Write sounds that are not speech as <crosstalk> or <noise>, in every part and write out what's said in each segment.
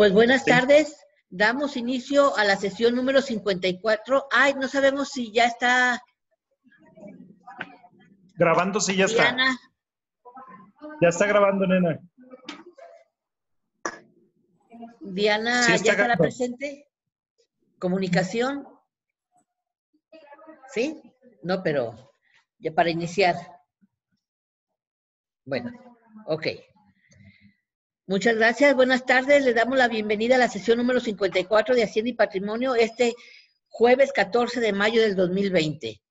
Pues buenas tardes. Damos inicio a la sesión número 54. Ay, no sabemos si ya está. Grabando, sí, ya está. Diana. Ya está grabando, nena. Diana, Sí, ¿ya está estará grabando. presente? ¿Comunicación? ¿Sí? No, pero ya para iniciar. Bueno, ok. Muchas gracias. Buenas tardes. Le damos la bienvenida a la sesión número 54 de Hacienda y Patrimonio este jueves 14 de mayo del 2020.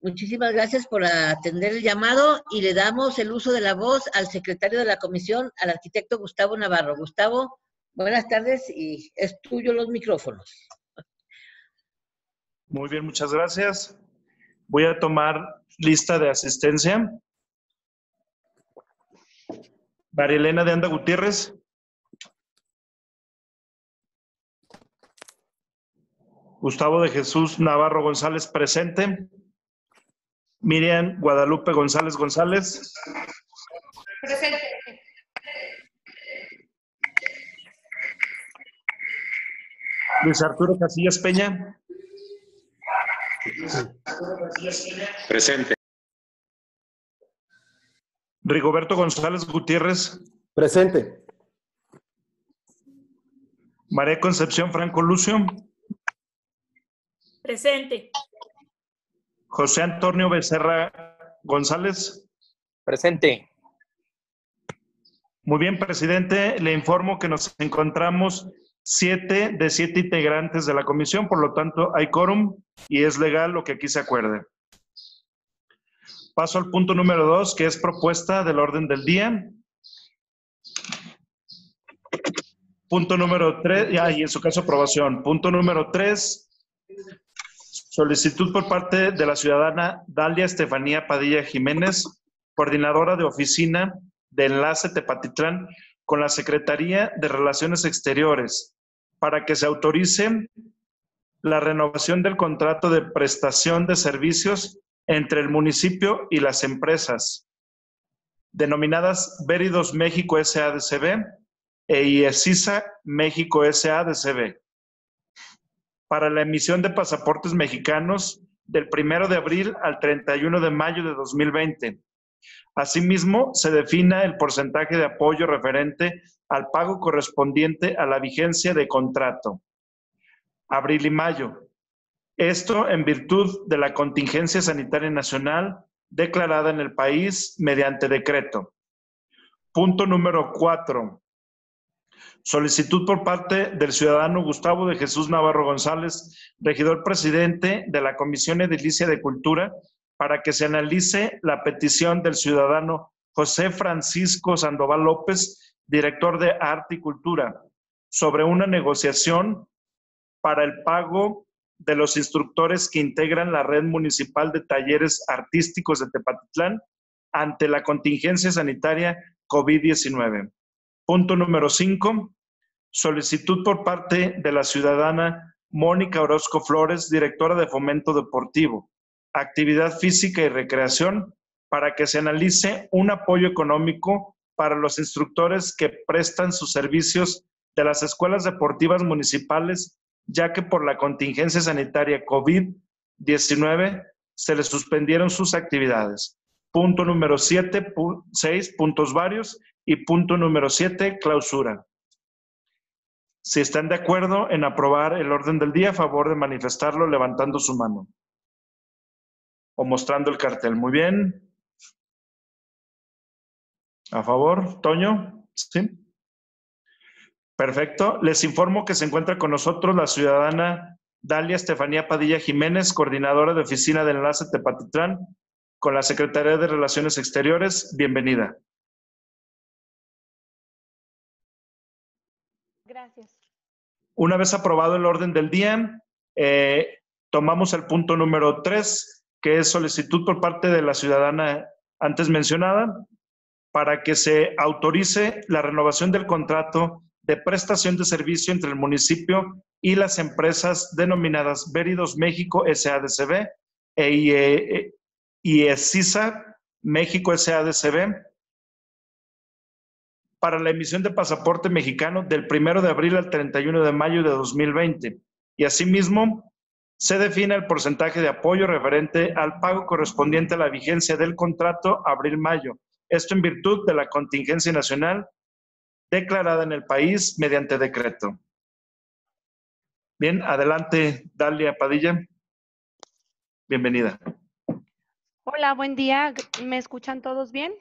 Muchísimas gracias por atender el llamado y le damos el uso de la voz al secretario de la comisión, al arquitecto Gustavo Navarro. Gustavo, buenas tardes y es tuyo los micrófonos. Muy bien, muchas gracias. Voy a tomar lista de asistencia. María Elena de Anda Gutiérrez. Gustavo de Jesús Navarro González presente. Miriam Guadalupe González González. Presente. Luis Arturo Casillas Peña. Presente. Rigoberto González Gutiérrez. Presente. María Concepción Franco Lucio. Presente. José Antonio Becerra González. Presente. Muy bien, presidente. Le informo que nos encontramos siete de siete integrantes de la comisión, por lo tanto hay quórum y es legal lo que aquí se acuerde. Paso al punto número dos, que es propuesta del orden del día. Punto número tres, ya, y en su caso aprobación. Punto número tres, solicitud por parte de la ciudadana Dalia Estefanía Padilla Jiménez, coordinadora de oficina de Enlace Tepatitlán con la Secretaría de Relaciones Exteriores para que se autorice la renovación del contrato de prestación de servicios entre el municipio y las empresas denominadas Veridos México SADCB e IESISA México SADCB para la emisión de pasaportes mexicanos del 1 de abril al 31 de mayo de 2020. Asimismo, se defina el porcentaje de apoyo referente al pago correspondiente a la vigencia de contrato. Abril y mayo. Esto en virtud de la contingencia sanitaria nacional declarada en el país mediante decreto. Punto número cuatro. Solicitud por parte del ciudadano Gustavo de Jesús Navarro González, regidor presidente de la Comisión Edilicia de Cultura, para que se analice la petición del ciudadano José Francisco Sandoval López, director de Arte y Cultura, sobre una negociación para el pago de los instructores que integran la red municipal de talleres artísticos de Tepatitlán ante la contingencia sanitaria COVID-19. Punto número cinco, solicitud por parte de la ciudadana Mónica Orozco Flores, directora de Fomento Deportivo, Actividad Física y Recreación, para que se analice un apoyo económico para los instructores que prestan sus servicios de las escuelas deportivas municipales, ya que por la contingencia sanitaria COVID-19 se les suspendieron sus actividades. Punto número 7, 6, puntos varios y punto número 7, clausura. Si están de acuerdo en aprobar el orden del día, a favor de manifestarlo levantando su mano o mostrando el cartel. Muy bien. A favor, Toño. Sí. Perfecto. Les informo que se encuentra con nosotros la ciudadana Dalia Estefanía Padilla Jiménez, coordinadora de oficina de enlace Tepatitlán con la Secretaría de Relaciones Exteriores. Bienvenida. Gracias. Una vez aprobado el orden del día, eh, tomamos el punto número tres, que es solicitud por parte de la ciudadana antes mencionada, para que se autorice la renovación del contrato de prestación de servicio entre el municipio y las empresas denominadas Veridos México SADCB e IE- IESISA México SADCB para la emisión de pasaporte mexicano del 1 de abril al 31 de mayo de 2020. Y asimismo, se define el porcentaje de apoyo referente al pago correspondiente a la vigencia del contrato abril-mayo. Esto en virtud de la contingencia nacional declarada en el país mediante decreto. Bien, adelante, Dalia Padilla. Bienvenida. Hola, buen día. ¿Me escuchan todos bien?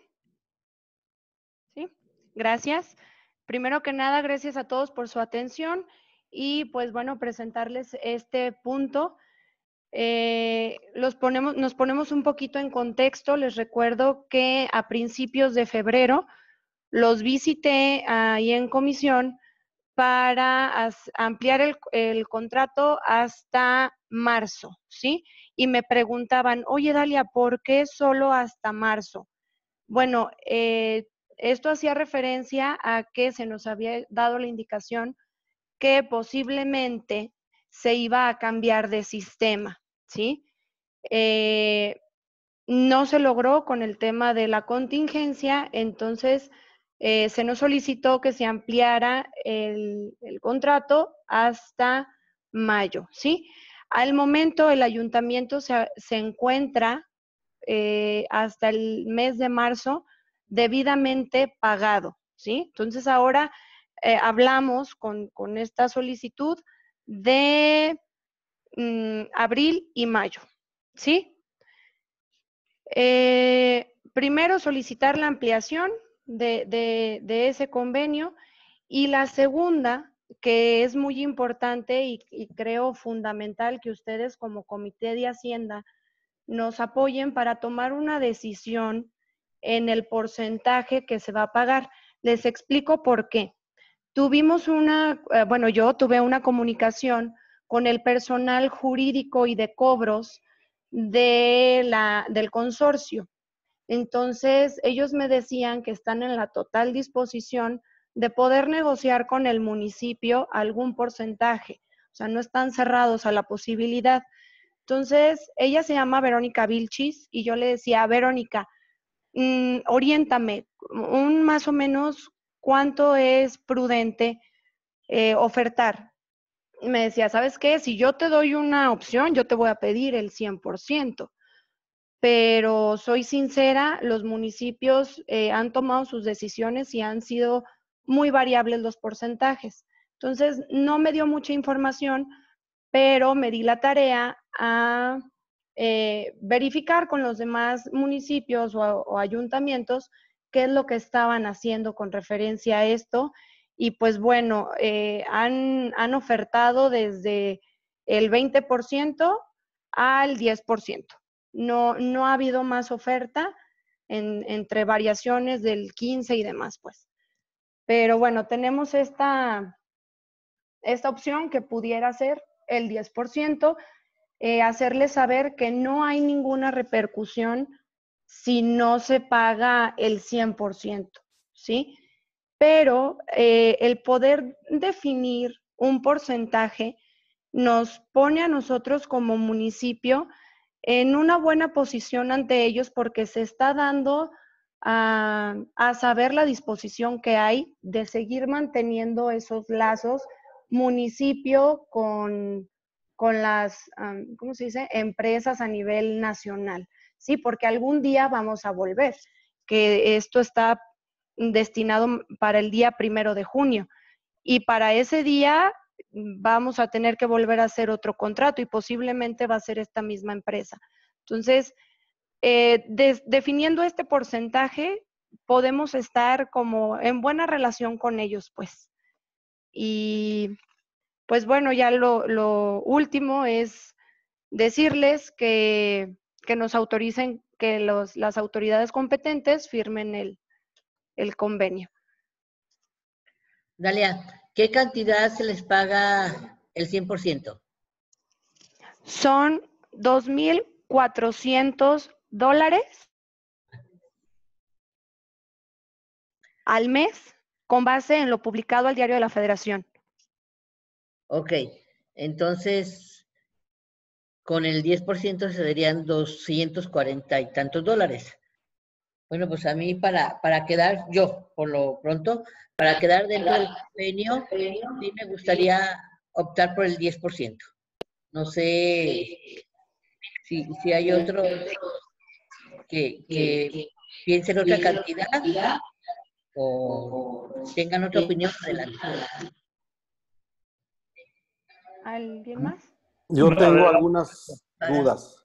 Sí, gracias. Primero que nada, gracias a todos por su atención y pues bueno, presentarles este punto. Eh, los ponemos, nos ponemos un poquito en contexto. Les recuerdo que a principios de febrero los visité ahí en comisión para ampliar el, contrato hasta marzo, ¿sí? Y me preguntaban, oye Dalia, ¿por qué solo hasta marzo? Bueno, eh, esto hacía referencia a que se nos había dado la indicación que posiblemente se iba a cambiar de sistema, ¿sí? Eh, no se logró con el tema de la contingencia, entonces eh, se nos solicitó que se ampliara el, contrato hasta mayo, ¿sí? Al momento el ayuntamiento se, encuentra eh, hasta el mes de marzo debidamente pagado, ¿sí? Entonces ahora eh, hablamos con, esta solicitud de mm, abril y mayo, ¿sí? primero solicitar la ampliación de, ese convenio. Y la segunda, que es muy importante y, creo fundamental que ustedes como Comité de Hacienda nos apoyen para tomar una decisión en el porcentaje que se va a pagar. Les explico por qué. Tuvimos una, eh, bueno, yo tuve una comunicación con el personal jurídico y de cobros de la, del consorcio. Entonces, ellos me decían que están en la total disposición de poder negociar con el municipio algún porcentaje. O sea, no están cerrados a la posibilidad. Entonces, ella se llama Verónica Vilchis y yo le decía, Verónica, mm, oriéntame, un más o menos cuánto es prudente eh, ofertar. Me decía, ¿sabes qué? Si yo te doy una opción, yo te voy a pedir el 100% pero soy sincera, los municipios eh, han tomado sus decisiones y han sido muy variables los porcentajes. Entonces, no me dio mucha información, pero me di la tarea a eh, verificar con los demás municipios o, ayuntamientos qué es lo que estaban haciendo con referencia a esto. Y pues bueno, eh, han, han ofertado desde el 20% al 10% no, no ha habido más oferta entre variaciones del 15 y demás, pues. Pero bueno, tenemos esta, esta opción que pudiera ser el 10%, eh, hacerles saber que no hay ninguna repercusión si no se paga el 100%, ¿sí? Pero eh, el poder definir un porcentaje nos pone a nosotros como municipio en una buena posición ante ellos porque se está dando a, saber la disposición que hay de seguir manteniendo esos lazos municipio con, con las, ¿cómo se dice?, empresas a nivel nacional. Sí, porque algún día vamos a volver, que esto está destinado para el día primero de junio. Y para ese día vamos a tener que volver a hacer otro contrato y posiblemente va a ser esta misma empresa. Entonces, eh, definiendo este porcentaje, podemos estar como en buena relación con ellos, pues. Y pues bueno, ya lo, último es decirles que, nos autoricen, que las autoridades competentes firmen el, el convenio. Dalia, ¿Qué cantidad se les paga el 100%? Son 2.400 dólares al mes con base en lo publicado al diario de la Federación. Ok, entonces con el 10% se darían 240 y tantos dólares. Bueno, pues a mí para, para quedar, yo por lo pronto, para quedar dentro del convenio, sí me gustaría optar por el 10%. No sé si, si hay otro que, que piense en otra cantidad o tengan otra opinión, adelante. ¿Alguien más? Yo tengo algunas dudas.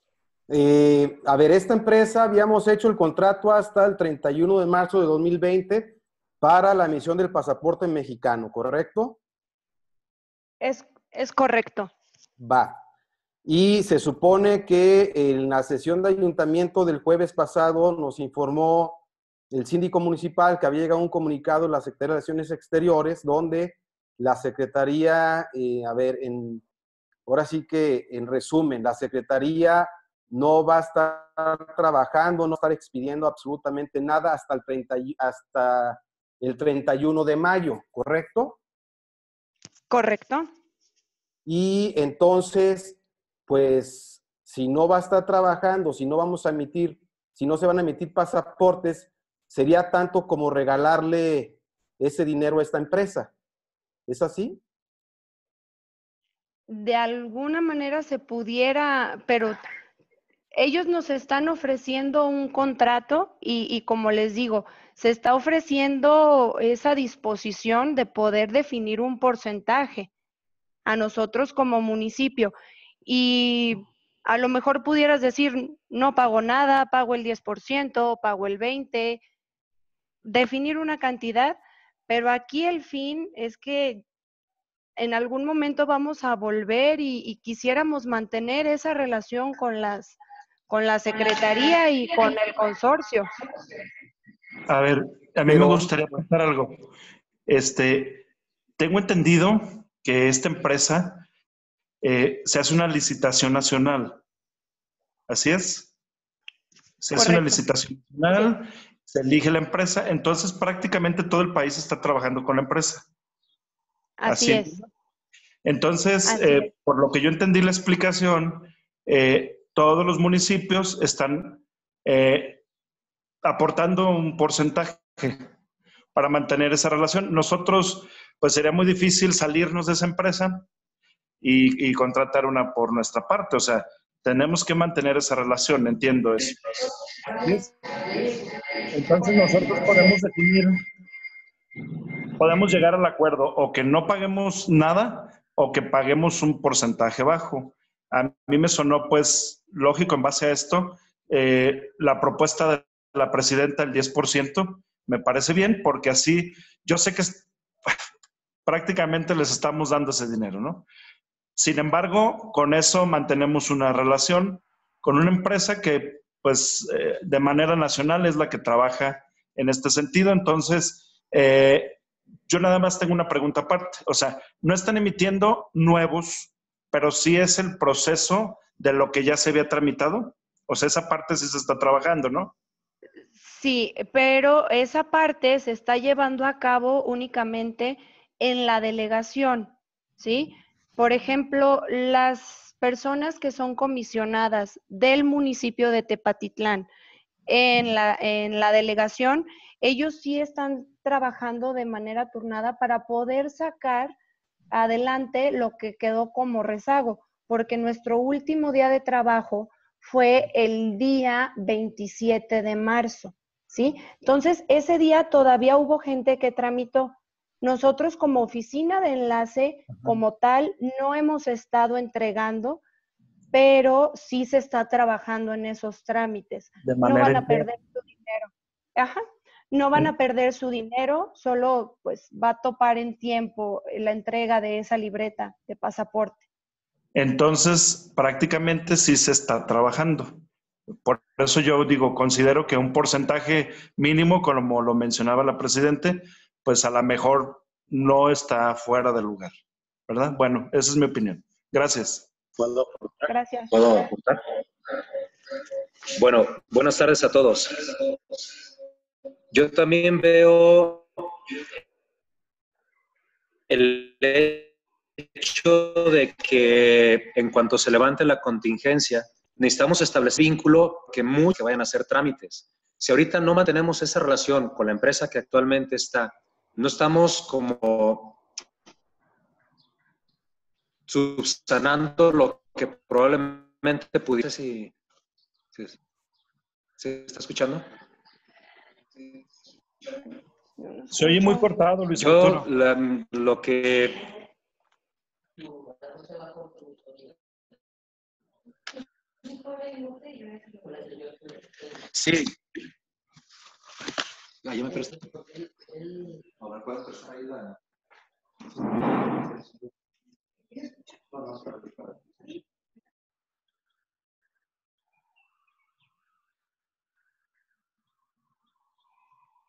Eh, a ver, esta empresa habíamos hecho el contrato hasta el 31 de marzo de 2020 para la emisión del pasaporte mexicano, ¿correcto? Es, es correcto. Va. Y se supone que en la sesión de ayuntamiento del jueves pasado nos informó el síndico municipal que había llegado un comunicado en la Secretaría de Relaciones Exteriores donde la Secretaría, eh, a ver, en, ahora sí que en resumen, la Secretaría no va a estar trabajando, no estar expidiendo absolutamente nada hasta el, 30, hasta el 31 de mayo, ¿correcto? Correcto. Y entonces, pues, si no va a estar trabajando, si no vamos a emitir, si no se van a emitir pasaportes, sería tanto como regalarle ese dinero a esta empresa. ¿Es así? De alguna manera se pudiera, pero ellos nos están ofreciendo un contrato y, como les digo, se está ofreciendo esa disposición de poder definir un porcentaje a nosotros como municipio. Y a lo mejor pudieras decir, no pago nada, pago el 10%, pago el 20%, definir una cantidad, pero aquí el fin es que en algún momento vamos a volver y, y quisiéramos mantener esa relación con las con la Secretaría y con el consorcio. A ver, a mí me gustaría preguntar algo. Este, tengo entendido que esta empresa eh, se hace una licitación nacional. ¿Así es? Se hace una licitación nacional, se elige la empresa, entonces prácticamente todo el país está trabajando con la empresa. Así, es. Entonces, eh, por lo que yo entendí la explicación, eh, todos los municipios están eh, aportando un porcentaje para mantener esa relación. Nosotros, pues sería muy difícil salirnos de esa empresa y, contratar una por nuestra parte. O sea, tenemos que mantener esa relación, entiendo eso. Entonces nosotros podemos definir, podemos llegar al acuerdo o que no paguemos nada o que paguemos un porcentaje bajo. A mí me sonó pues lógico en base a esto eh, la propuesta de la presidenta del 10%. Me parece bien porque así yo sé que <laughs> prácticamente les estamos dando ese dinero, ¿no? Sin embargo, con eso mantenemos una relación con una empresa que pues eh, de manera nacional es la que trabaja en este sentido. Entonces, eh, yo nada más tengo una pregunta aparte. O sea, no están emitiendo nuevos pero sí es el proceso de lo que ya se había tramitado. O sea, esa parte sí se está trabajando, ¿no? Sí, pero esa parte se está llevando a cabo únicamente en la delegación, ¿sí? Por ejemplo, las personas que son comisionadas del municipio de Tepatitlán en la, en la delegación, ellos sí están trabajando de manera turnada para poder sacar adelante lo que quedó como rezago, porque nuestro último día de trabajo fue el día 27 de marzo, ¿sí? Entonces, ese día todavía hubo gente que tramitó. Nosotros como oficina de enlace, como tal, no hemos estado entregando, pero sí se está trabajando en esos trámites. no van a perder su dinero. Ajá, no van a perder su dinero, solo pues va a topar en tiempo la entrega de esa libreta de pasaporte. Entonces, prácticamente sí se está trabajando. Por eso yo digo, considero que un porcentaje mínimo, como lo mencionaba la Presidente, pues a lo mejor no está fuera de lugar, ¿verdad? Bueno, esa es mi opinión. Gracias. ¿Puedo Gracias. ¿Puedo apuntar? Bueno, buenas tardes a todos. Yo también veo el hecho de que en cuanto se levante la contingencia, necesitamos establecer vínculo que muchos vayan a hacer trámites. Si ahorita no mantenemos esa relación con la empresa que actualmente está, no estamos como subsanando lo que probablemente pudiera. Si, ¿Se está escuchando? Se oye muy cortado, Luis Yo lo que... Sí. Ah, ya me presté.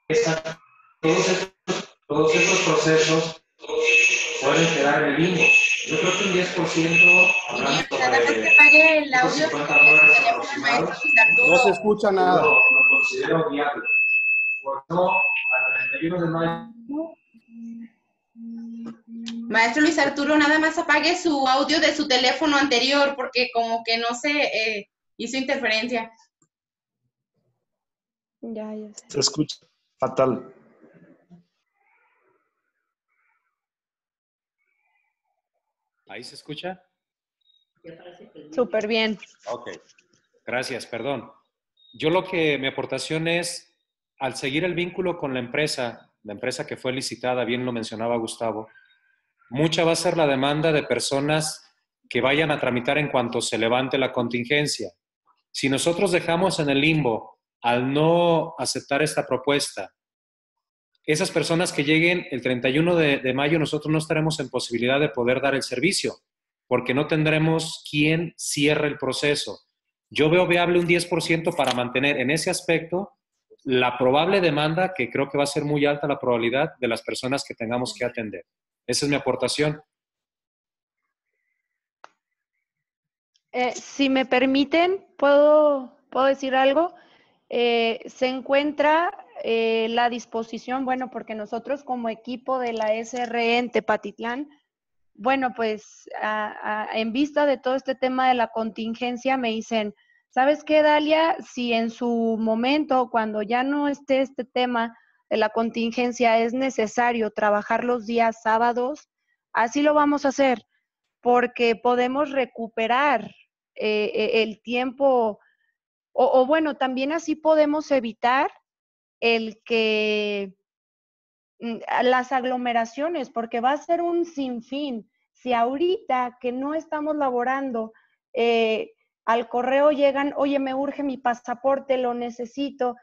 A ver, ¿puedes prestar ahí la... todos, estos, todos estos procesos pueden quedar en el limbo. Yo creo que un 10% hablando sobre el audio no se escucha nada. Lo, considero viable. Por no, al 31 de mayo. Maestro Luis Arturo, nada más apague su audio de su teléfono anterior porque como que no se eh, hizo interferencia. Ya, ya sé. Se escucha fatal. ¿Ahí se escucha? Súper bien. Ok, gracias, perdón. Yo lo que mi aportación es, al seguir el vínculo con la empresa, la empresa que fue licitada, bien lo mencionaba Gustavo, mucha va a ser la demanda de personas que vayan a tramitar en cuanto se levante la contingencia. Si nosotros dejamos en el limbo al no aceptar esta propuesta, esas personas que lleguen el 31 de, de mayo, nosotros no estaremos en posibilidad de poder dar el servicio, porque no tendremos quien cierre el proceso. Yo veo viable un 10% para mantener en ese aspecto la probable demanda, que creo que va a ser muy alta la probabilidad de las personas que tengamos que atender. Esa es mi aportación. Eh, si me permiten, ¿puedo, ¿puedo decir algo? Eh, se encuentra eh, la disposición, bueno, porque nosotros como equipo de la SRE en Tepatitlán, bueno, pues en vista de todo este tema de la contingencia, me dicen, ¿sabes qué, Dalia? Si en su momento, cuando ya no esté este tema de la contingencia, es necesario trabajar los días sábados, así lo vamos a hacer, porque podemos recuperar eh, el tiempo, o bueno, también así podemos evitar el que mm, las aglomeraciones, porque va a ser un sinfín. Si ahorita que no estamos laborando, eh, al correo llegan, oye, me urge mi pasaporte, lo necesito,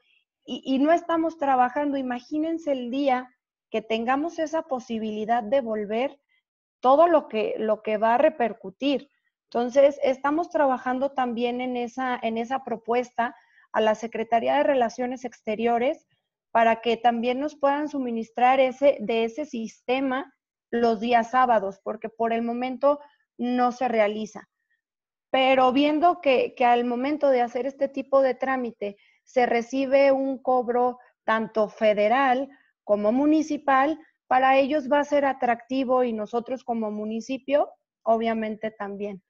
y, y, no estamos trabajando, imagínense el día que tengamos esa posibilidad de volver, todo lo que, lo que va a repercutir. Entonces, estamos trabajando también en esa, en esa propuesta a la Secretaría de Relaciones Exteriores para que también nos puedan suministrar ese, de ese sistema los días sábados, porque por el momento no se realiza. Pero viendo que, que al momento de hacer este tipo de trámite se recibe un cobro tanto federal como municipal, para ellos va a ser atractivo y nosotros como municipio, obviamente también.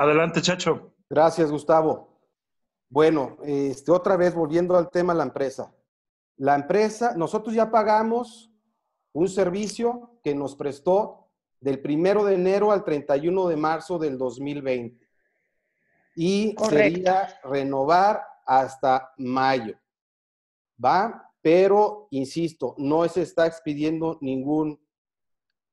Adelante, Chacho. Gracias, Gustavo. Bueno, este, otra vez volviendo al tema de la empresa. La empresa, nosotros ya pagamos un servicio que nos prestó del primero de enero al 31 de marzo del 2020. Y sería renovar hasta mayo. ¿Va? Pero, insisto, no se está expidiendo ningún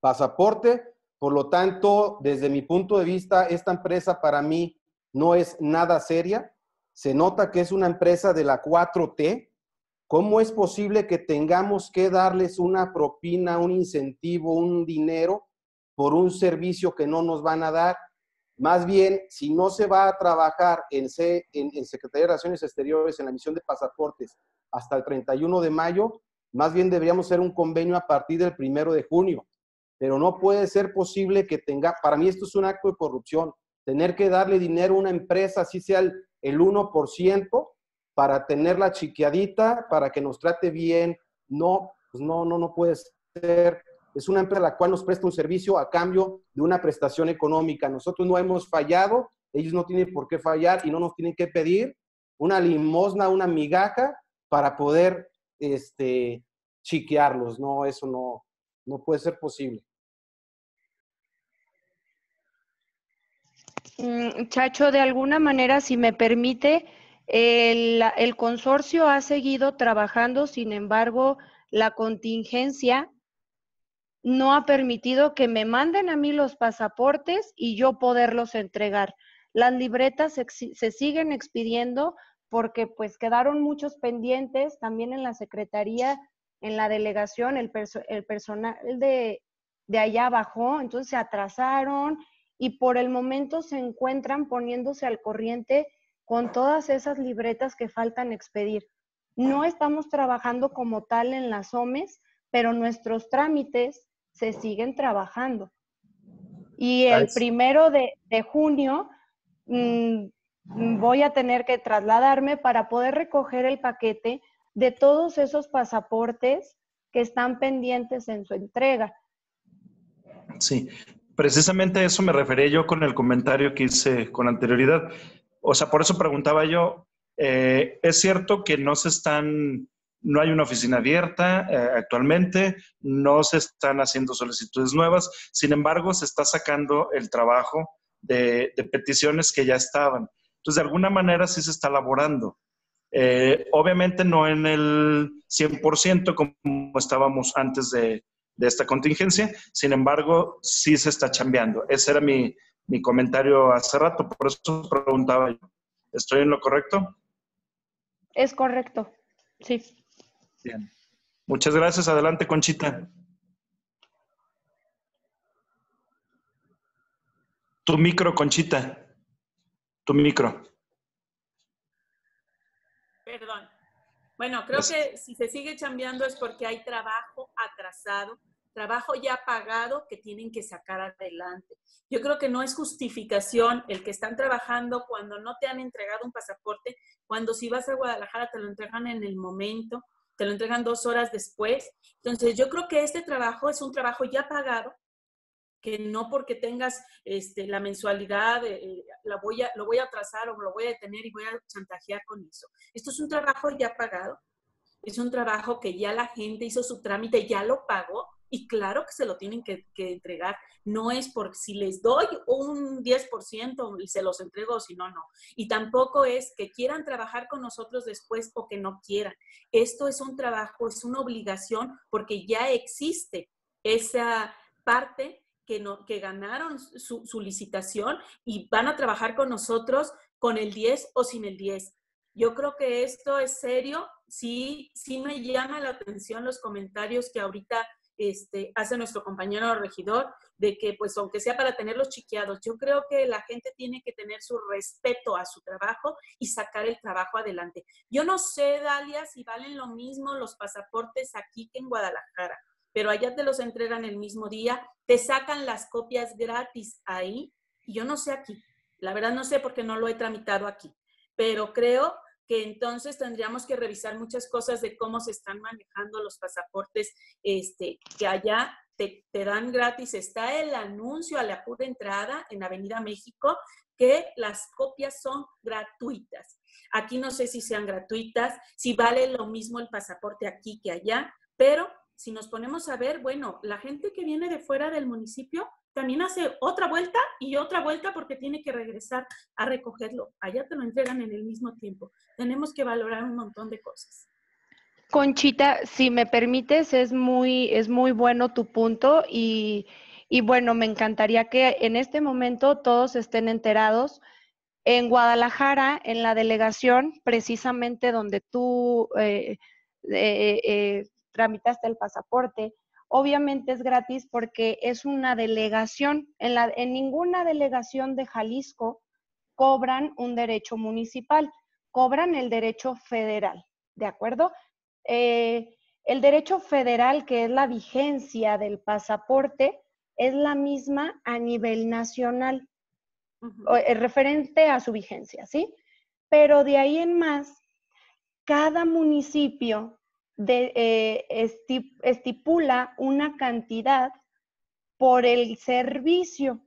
pasaporte por lo tanto, desde mi punto de vista, esta empresa para mí no es nada seria. Se nota que es una empresa de la 4T. ¿Cómo es posible que tengamos que darles una propina, un incentivo, un dinero por un servicio que no nos van a dar? Más bien, si no se va a trabajar en, en, Secretaría de Relaciones Exteriores, en la emisión de pasaportes, hasta el 31 de mayo, más bien deberíamos hacer un convenio a partir del primero de junio pero no puede ser posible que tenga, para mí esto es un acto de corrupción, tener que darle dinero a una empresa, así sea el, 1%, para tenerla chiqueadita, para que nos trate bien, no, pues no, no, no puede ser. es una empresa la cual nos presta un servicio a cambio de una prestación económica. Nosotros no hemos fallado, ellos no tienen por qué fallar y no nos tienen que pedir una limosna, una migaja para poder este, chiquearlos. No, eso no, no puede ser posible. Chacho, de alguna manera, si me permite, el, consorcio ha seguido trabajando, sin embargo, la contingencia no ha permitido que me manden a mí los pasaportes y yo poderlos entregar. Las libretas se, se siguen expidiendo porque pues quedaron muchos pendientes también en la Secretaría, en la delegación, el, el personal de, de allá bajó, entonces se atrasaron y por el momento se encuentran poniéndose al corriente con todas esas libretas que faltan expedir. No estamos trabajando como tal en las OMES, pero nuestros trámites se siguen trabajando. Y el primero de, junio mm, voy a tener que trasladarme para poder recoger el paquete de todos esos pasaportes que están pendientes en su entrega. Sí, precisamente eso me refería yo con el comentario que hice con anterioridad. O sea, por eso preguntaba yo, eh, es cierto que no se están, no hay una oficina abierta eh, actualmente, no se están haciendo solicitudes nuevas, sin embargo, se está sacando el trabajo de, peticiones que ya estaban. Entonces, de alguna manera sí se está elaborando. Eh, obviamente no en el 100% como estábamos antes de, de esta contingencia. Sin embargo, sí se está chambeando. Ese era mi, mi comentario hace rato, por eso preguntaba yo. ¿Estoy en lo correcto? Es correcto, sí. Bien. Muchas gracias. Adelante, Conchita. Tu micro, Conchita. Tu micro. Perdón. Bueno, creo que si se sigue chambeando es porque hay trabajo atrasado, trabajo ya pagado que tienen que sacar adelante. Yo creo que no es justificación el que están trabajando cuando no te han entregado un pasaporte, cuando si vas a Guadalajara te lo entregan en el momento, te lo entregan dos horas después. Entonces, yo creo que este trabajo es un trabajo ya pagado, que no porque tengas este, la mensualidad, eh, la voy a, lo voy a atrasar o lo voy a detener y voy a chantajear con eso. Esto es un trabajo ya pagado, es un trabajo que ya la gente hizo su trámite, ya lo pagó y claro que se lo tienen que, entregar. No es por si les doy un 10% y se los entrego, si no, no. Y tampoco es que quieran trabajar con nosotros después o que no quieran. Esto es un trabajo, es una obligación porque ya existe esa parte que, no, que ganaron su, licitación y van a trabajar con nosotros con el 10 o sin el 10. Yo creo que esto es serio. Sí, sí me llama la atención los comentarios que ahorita este, hace nuestro compañero regidor, de que pues aunque sea para tenerlos chiqueados, yo creo que la gente tiene que tener su respeto a su trabajo y sacar el trabajo adelante. Yo no sé, Dalia, si valen lo mismo los pasaportes aquí que en Guadalajara pero allá te los entregan el mismo día, te sacan las copias gratis ahí, y yo no sé aquí, la verdad no sé porque no lo he tramitado aquí, pero creo que entonces tendríamos que revisar muchas cosas de cómo se están manejando los pasaportes este, que allá te, te, dan gratis. Está el anuncio a la pura entrada en Avenida México que las copias son gratuitas. Aquí no sé si sean gratuitas, si vale lo mismo el pasaporte aquí que allá, pero si nos ponemos a ver, bueno, la gente que viene de fuera del municipio también hace otra vuelta y otra vuelta porque tiene que regresar a recogerlo. Allá te lo entregan en el mismo tiempo. Tenemos que valorar un montón de cosas. Conchita, si me permites, es muy, es muy bueno tu punto y, y bueno, me encantaría que en este momento todos estén enterados. En Guadalajara, en la delegación, precisamente donde tú eh, eh, eh, tramitaste el pasaporte. Obviamente es gratis porque es una delegación. En, la, en ninguna delegación de Jalisco cobran un derecho municipal, cobran el derecho federal, ¿de acuerdo? Eh, el derecho federal, que es la vigencia del pasaporte, es la misma a nivel nacional, eh, referente a su vigencia, ¿sí? Pero de ahí en más, cada municipio de, eh, esti- estipula una cantidad por el servicio.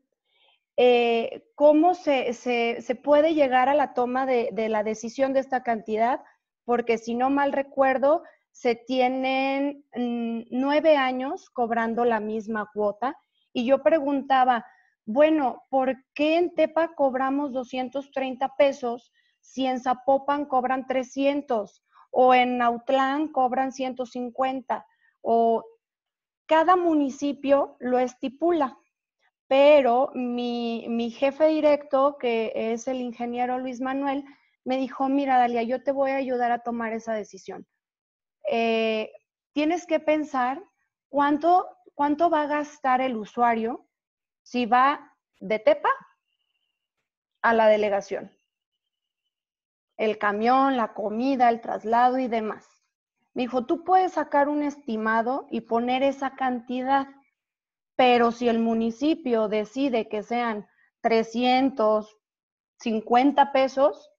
Eh, ¿Cómo se, se- se puede llegar a la toma de, de la decisión de esta cantidad? Porque si no mal recuerdo, se tienen mm, nueve años cobrando la misma cuota. Y yo preguntaba, bueno, ¿por qué en Tepa cobramos 230 pesos si en Zapopan cobran 300 o en Autlán cobran 150 o cada municipio lo estipula? Pero mi, mi jefe directo, que es el ingeniero Luis Manuel, me dijo, mira, Dalia, yo te voy a ayudar a tomar esa decisión. Eh, tienes que pensar cuánto, cuánto va a gastar el usuario si va de Tepa a la delegación. El camión, la comida, el traslado y demás. Me dijo, tú puedes sacar un estimado y poner esa cantidad, pero si el municipio decide que sean 350 pesos,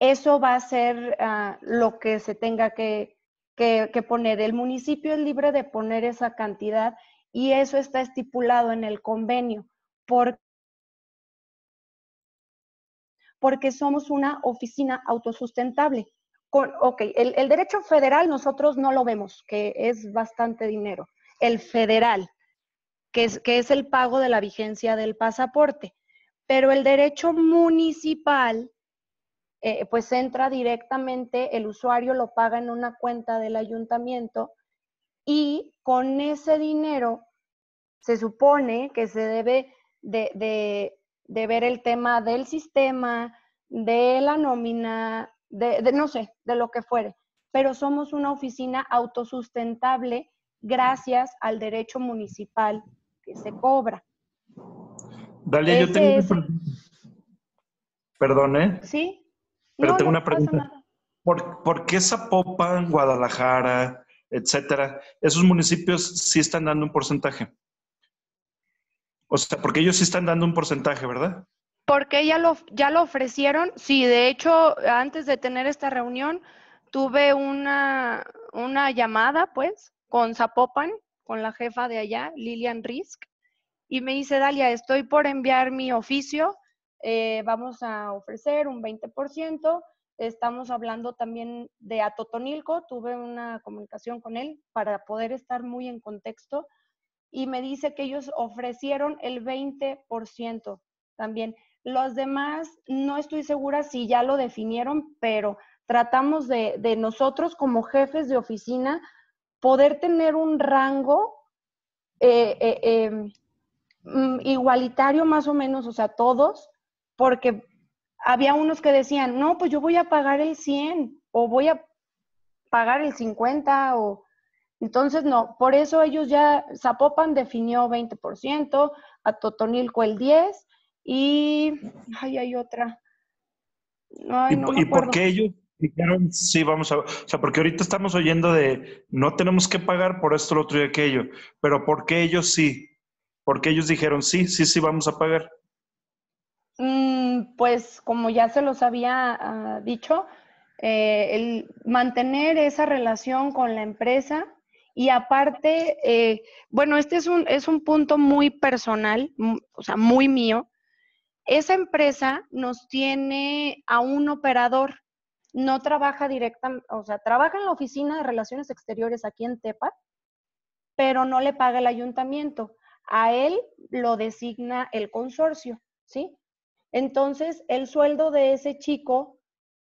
eso va a ser ah, lo que se tenga que, que- que poner. El municipio es libre de poner esa cantidad y eso está estipulado en el convenio. Por, porque somos una oficina autosustentable. Con, ok, el, derecho federal nosotros no lo vemos, que es bastante dinero. El federal, que es, que es el pago de la vigencia del pasaporte. Pero el derecho municipal, eh, pues entra directamente, el usuario lo paga en una cuenta del ayuntamiento y con ese dinero se supone que se debe de, de- de ver el tema del sistema, de la nómina, de, de no sé, de lo que fuere. Pero somos una oficina autosustentable gracias al derecho municipal que se cobra. Dalia, yo Ese tengo una pregunta. Perdón, ¿eh? ¿Sí? Pero No, tengo no una pregunta. ¿Por, por qué Zapopan, Guadalajara, etcétera, esos municipios sí están dando un porcentaje? O sea, porque ellos sí están dando un porcentaje, ¿verdad? Porque ya lo, ya lo ofrecieron. Sí, de hecho, antes de tener esta reunión, tuve una, una llamada, pues, con Zapopan, con la jefa de allá, Lilian Risk, y me dice, Dalia, estoy por enviar mi oficio, eh, vamos a ofrecer un 20%, estamos hablando también de Atotonilco, tuve una comunicación con él para poder estar muy en contexto, y me dice que ellos ofrecieron el 20% también. Los demás, no estoy segura si ya lo definieron, pero tratamos de, nosotros como jefes de oficina poder tener un rango eh, eh, eh, mm, igualitario más o menos, o sea, todos, porque había unos que decían, no, pues yo voy a pagar el 100 o voy a pagar el 50 o... Entonces, no, por eso ellos ya, Zapopan definió 20%, a Totonilco el 10% y, ay, hay otra. Ay, ¿Y, no por- me y por qué ellos dijeron sí, vamos a... O sea, porque ahorita estamos oyendo de no tenemos que pagar por esto, lo otro y aquello, pero ¿por qué ellos sí? ¿Por qué ellos dijeron sí, sí, sí, vamos a pagar? Mm, pues como ya se los había ah, dicho, eh, el mantener esa relación con la empresa y aparte, eh, bueno, este es un, es un punto muy personal, o sea, muy mío. Esa empresa nos tiene a un operador, no trabaja directamente, o sea, trabaja en la oficina de relaciones exteriores aquí en Tepa, pero no le paga el ayuntamiento. A él lo designa el consorcio, ¿sí? Entonces, el sueldo de ese chico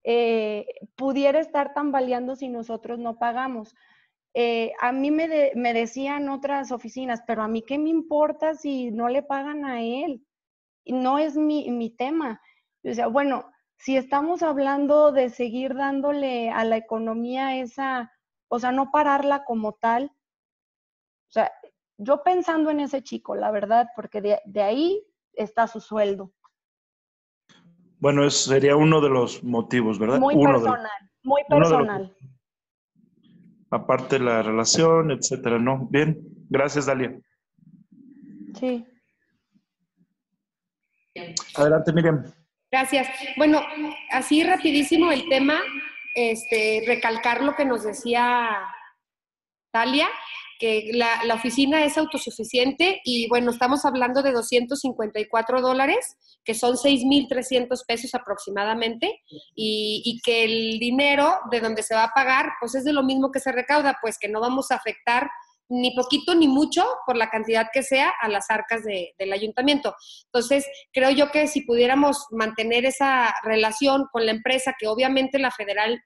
eh, pudiera estar tambaleando si nosotros no pagamos. Eh, a mí me, de- me decían otras oficinas, pero a mí qué me importa si no le pagan a él. No es mi, mi tema. O sea, bueno, si estamos hablando de seguir dándole a la economía esa, o sea, no pararla como tal, o sea, yo pensando en ese chico, la verdad, porque de, de ahí está su sueldo. Bueno, ese sería uno de los motivos, ¿verdad? Muy uno de los- personal, muy de los- personal. Aparte de la relación, etcétera, ¿no? Bien, gracias, Dalia. Sí. Adelante, Miriam. Gracias. Bueno, así rapidísimo el tema, este, recalcar lo que nos decía Talia, que la, la, oficina es autosuficiente y bueno, estamos hablando de 254 dólares, que son 6.300 pesos aproximadamente, y, y, que el dinero de donde se va a pagar, pues es de lo mismo que se recauda, pues que no vamos a afectar ni poquito ni mucho por la cantidad que sea a las arcas de, del ayuntamiento. Entonces, creo yo que si pudiéramos mantener esa relación con la empresa, que obviamente la federal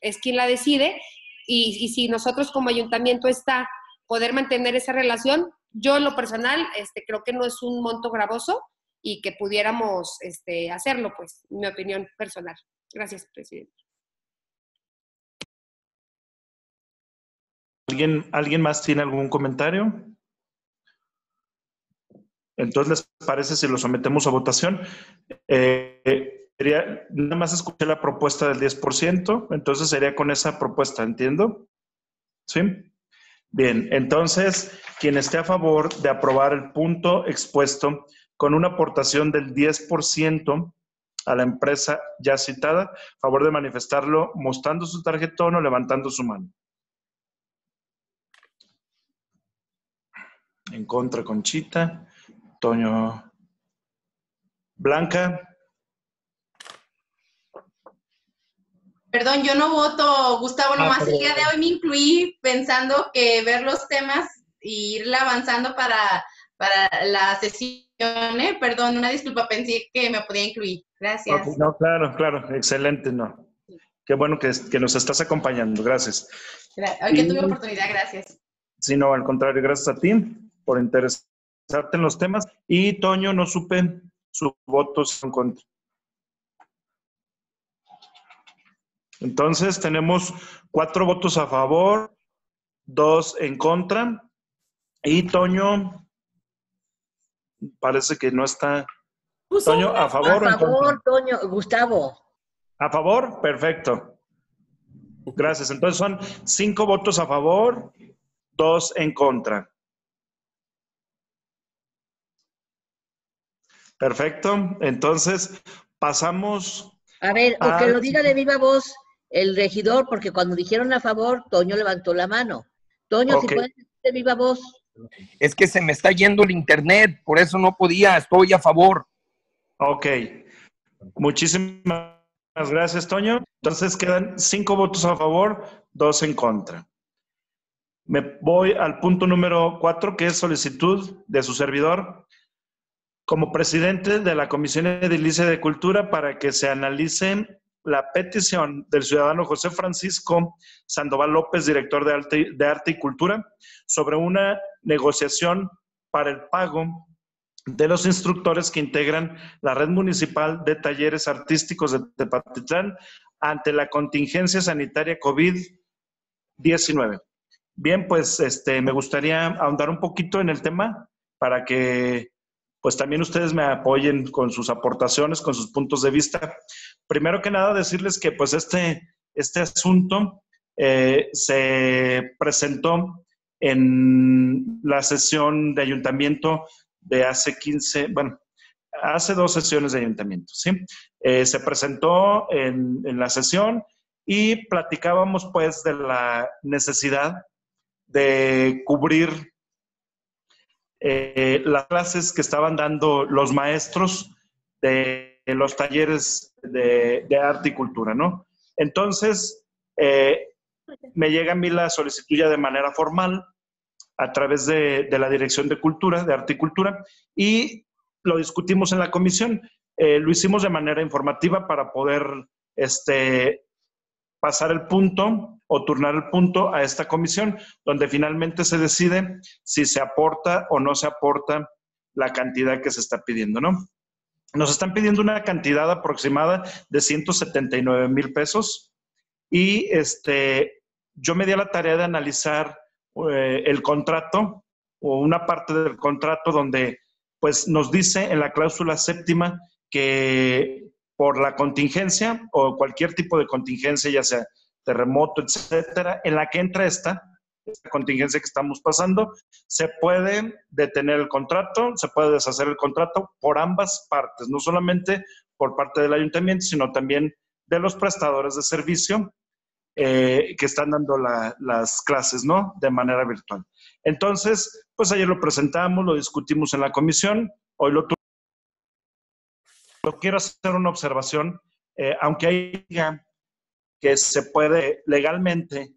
es quien la decide, y, y si nosotros como ayuntamiento está poder mantener esa relación, yo en lo personal este, creo que no es un monto gravoso y que pudiéramos este, hacerlo, pues, mi opinión personal. Gracias, presidente. ¿Alguien, ¿Alguien más tiene algún comentario? Entonces, ¿les parece si lo sometemos a votación? Eh, sería, nada más escuché la propuesta del 10%, entonces sería con esa propuesta, ¿entiendo? ¿Sí? Bien, entonces, quien esté a favor de aprobar el punto expuesto con una aportación del 10% a la empresa ya citada, favor de manifestarlo mostrando su tarjetón o levantando su mano. En contra, Conchita. Toño. Blanca. Perdón, yo no voto, Gustavo, Ah, nomás el perdón. día de hoy me incluí pensando que ver los temas y irla avanzando para, para la sesión. ¿eh? Perdón, una disculpa, pensé que me podía incluir. Gracias. No, claro, claro, excelente, no. Qué bueno que, que nos estás acompañando, gracias. Gra- Hoy que tuve oportunidad, gracias. Sí, no, al contrario, gracias a ti por interesarte en los temas. Y Toño, no supe su voto en contra. Entonces, tenemos cuatro votos a favor, dos en contra. Y Toño, parece que no está. Puso Toño, ¿a favor A en favor, Toño, Gustavo. ¿A favor? Perfecto. Gracias. Entonces son cinco votos a favor, dos en contra. Perfecto. Entonces pasamos. A ver, o que lo diga de viva voz el regidor, porque cuando dijeron a favor, Toño levantó la mano. Toño, si puedes decir de viva voz. Es que se me está yendo el internet, por eso no podía, estoy a favor. Ok. Muchísimas gracias, Toño. Entonces quedan cinco votos a favor, dos en contra. Me voy al punto número cuatro, que es solicitud de su servidor como presidente de la Comisión Edilicia de Cultura para que se analice la petición del ciudadano José Francisco Sandoval López, director de Arte, de Arte y Cultura, sobre una negociación para el pago de los instructores que integran la red municipal de talleres artísticos de Tepatitlán ante la contingencia sanitaria COVID-19. Bien, pues este, me gustaría ahondar un poquito en el tema para que pues también ustedes me apoyen con sus aportaciones, con sus puntos de vista. Primero que nada, decirles que pues este, este asunto eh, se presentó en la sesión de ayuntamiento de hace 15, bueno, hace dos sesiones de ayuntamiento, ¿sí? Eh, se presentó en, en la sesión y platicábamos pues de la necesidad de cubrir eh, las clases que estaban dando los maestros de, de los talleres de, de, arte y cultura, ¿no? Entonces, eh, me llega a mí la solicitud ya de manera formal a través de, la Dirección de Cultura, de Arte y Cultura, y lo discutimos en la comisión. Eh, lo hicimos de manera informativa para poder este, pasar el punto o turnar el punto a esta comisión, donde finalmente se decide si se aporta o no se aporta la cantidad que se está pidiendo, ¿no? Nos están pidiendo una cantidad aproximada de 179 mil pesos y este, yo me di a la tarea de analizar eh, el contrato o una parte del contrato donde pues nos dice en la cláusula séptima que por la contingencia o cualquier tipo de contingencia, ya sea terremoto, etcétera, en la que entra esta, esta contingencia que estamos pasando, se puede detener el contrato, se puede deshacer el contrato por ambas partes, no solamente por parte del ayuntamiento, sino también de los prestadores de servicio eh, que están dando la- las clases, ¿no? De manera virtual. Entonces, pues ayer lo presentamos, lo discutimos en la comisión, hoy lo tu- Yo quiero hacer una observación, eh, aunque ahí diga que se puede legalmente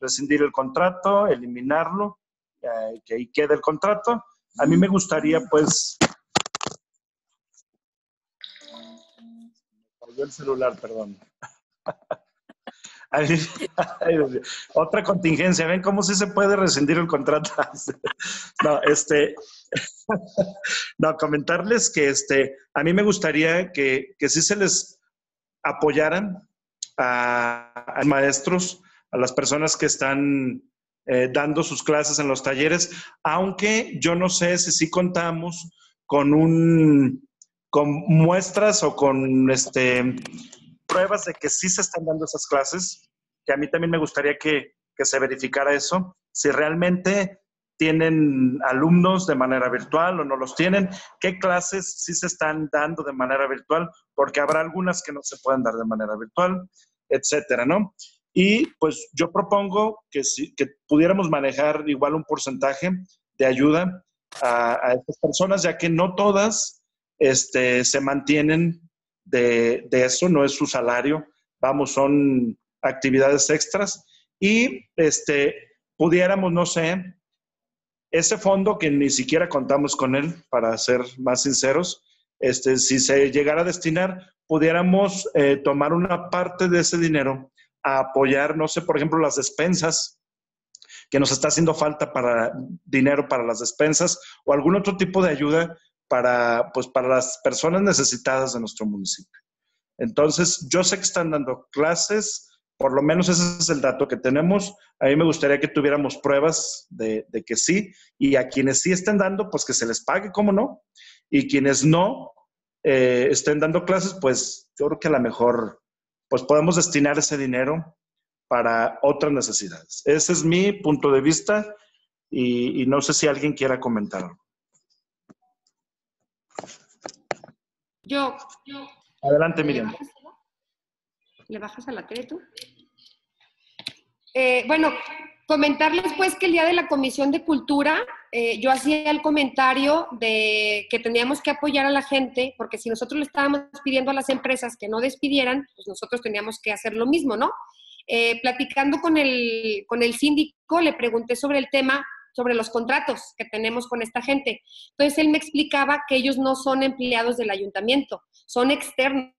rescindir el contrato, eliminarlo, eh, que ahí quede el contrato, a mí me gustaría, pues... Me el celular, perdón. <laughs> Otra contingencia, ¿ven cómo sí se puede rescindir el contrato? <laughs> No, este, <laughs> no, comentarles que este, a mí me gustaría que, que sí se les apoyaran a, maestros, a las personas que están eh, dando sus clases en los talleres, aunque yo no sé si sí contamos con un con muestras o con este pruebas de que sí se están dando esas clases, que a mí también me gustaría que, que se verificara eso, si realmente tienen alumnos de manera virtual o no los tienen, qué clases sí se están dando de manera virtual, porque habrá algunas que no se pueden dar de manera virtual, etcétera, ¿no? Y pues yo propongo que, si, que pudiéramos manejar igual un porcentaje de ayuda a, estas personas, ya que no todas este, se mantienen de, de eso, no es su salario, vamos, son actividades extras y este, pudiéramos, no sé, ese fondo que ni siquiera contamos con él, para ser más sinceros, este, si se llegara a destinar, pudiéramos eh, tomar una parte de ese dinero a apoyar, no sé, por ejemplo, las despensas, que nos está haciendo falta para dinero para las despensas o algún otro tipo de ayuda para, pues, para las personas necesitadas de nuestro municipio. Entonces, yo sé que están dando clases, por lo menos ese es el dato que tenemos. A mí me gustaría que tuviéramos pruebas de, de que sí, y a quienes sí estén dando, pues que se les pague, ¿cómo no? Y quienes no eh, estén dando clases, pues yo creo que a lo mejor, pues podemos destinar ese dinero para otras necesidades. Ese es mi punto de vista y, y no sé si alguien quiera comentarlo. Yo, yo. Adelante, Miriam. ¿Le bajas a la tele tú? Eh, bueno, comentarles pues que el día de la Comisión de Cultura eh, yo hacía el comentario de que teníamos que apoyar a la gente, porque si nosotros le estábamos pidiendo a las empresas que no despidieran, pues nosotros teníamos que hacer lo mismo, ¿no? Eh, platicando con el, con el síndico, le pregunté sobre el tema, sobre los contratos que tenemos con esta gente. Entonces él me explicaba que ellos no son empleados del ayuntamiento, son externos.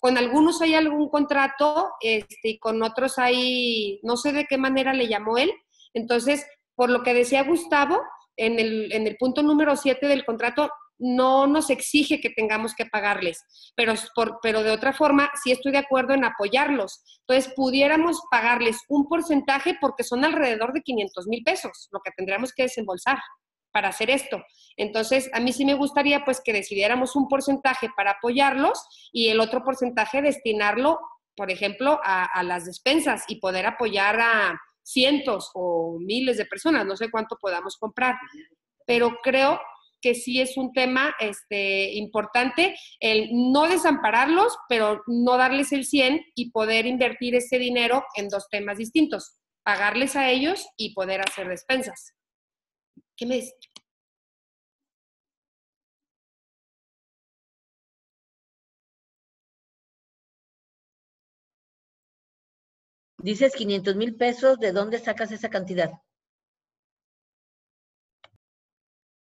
Con algunos hay algún contrato, este, y con otros hay, no sé de qué manera le llamó él. Entonces, por lo que decía Gustavo, en el, en el punto número 7 del contrato, no nos exige que tengamos que pagarles, pero, por, pero de otra forma sí estoy de acuerdo en apoyarlos. Entonces, pudiéramos pagarles un porcentaje porque son alrededor de 500 mil pesos lo que tendríamos que desembolsar para hacer esto. Entonces, a mí sí me gustaría pues que decidiéramos un porcentaje para apoyarlos y el otro porcentaje destinarlo, por ejemplo, a, las despensas y poder apoyar a cientos o miles de personas, no sé cuánto podamos comprar. Pero creo que sí es un tema este, importante, el no desampararlos, pero no darles el 100 y poder invertir ese dinero en dos temas distintos, pagarles a ellos y poder hacer despensas. ¿Qué me dice? Dices 500 mil pesos, ¿de dónde sacas esa cantidad?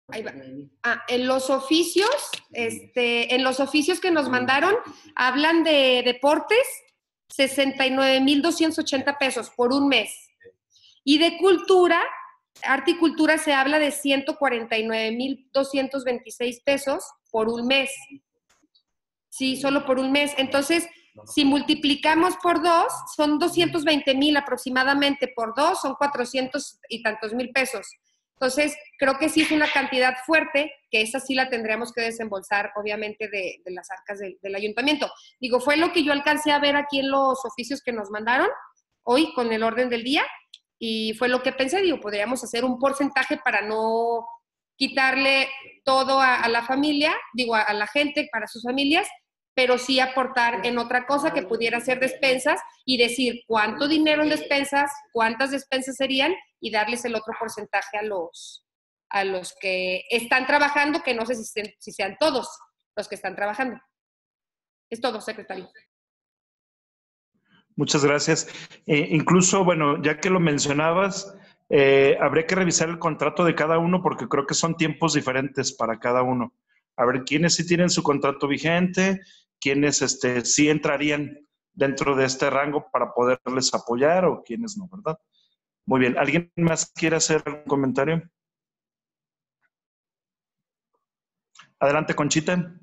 Ahí va. Ah, en los oficios, este, en los oficios que nos mandaron, hablan de deportes, 69,280 pesos por un mes. Y de cultura, arte y cultura se habla de 149,226 pesos por un mes. Sí, solo por un mes. Entonces, si multiplicamos por dos, son 220 mil aproximadamente por dos, son 400 y tantos mil pesos. Entonces, creo que sí es una cantidad fuerte, que esa sí la tendríamos que desembolsar, obviamente, de, las arcas del ayuntamiento. Digo, fue lo que yo alcancé a ver aquí en los oficios que nos mandaron hoy con el orden del día, y fue lo que pensé, digo, podríamos hacer un porcentaje para no quitarle todo a, la familia, digo, a, a la gente, para sus familias, pero sí aportar en otra cosa que pudiera ser despensas y decir cuánto dinero en despensas, cuántas despensas serían y darles el otro porcentaje a los, a los que están trabajando, que no sé si, si sean todos los que están trabajando. Es todo, secretario. Muchas gracias. Eh, incluso, bueno, ya que lo mencionabas, eh, habría que revisar el contrato de cada uno porque creo que son tiempos diferentes para cada uno. A ver quiénes sí tienen su contrato vigente, quiénes este, sí entrarían dentro de este rango para poderles apoyar o quiénes no, ¿verdad? Muy bien. ¿Alguien más quiere hacer un comentario? Adelante, Conchita.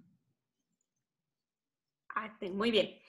Ah, muy bien.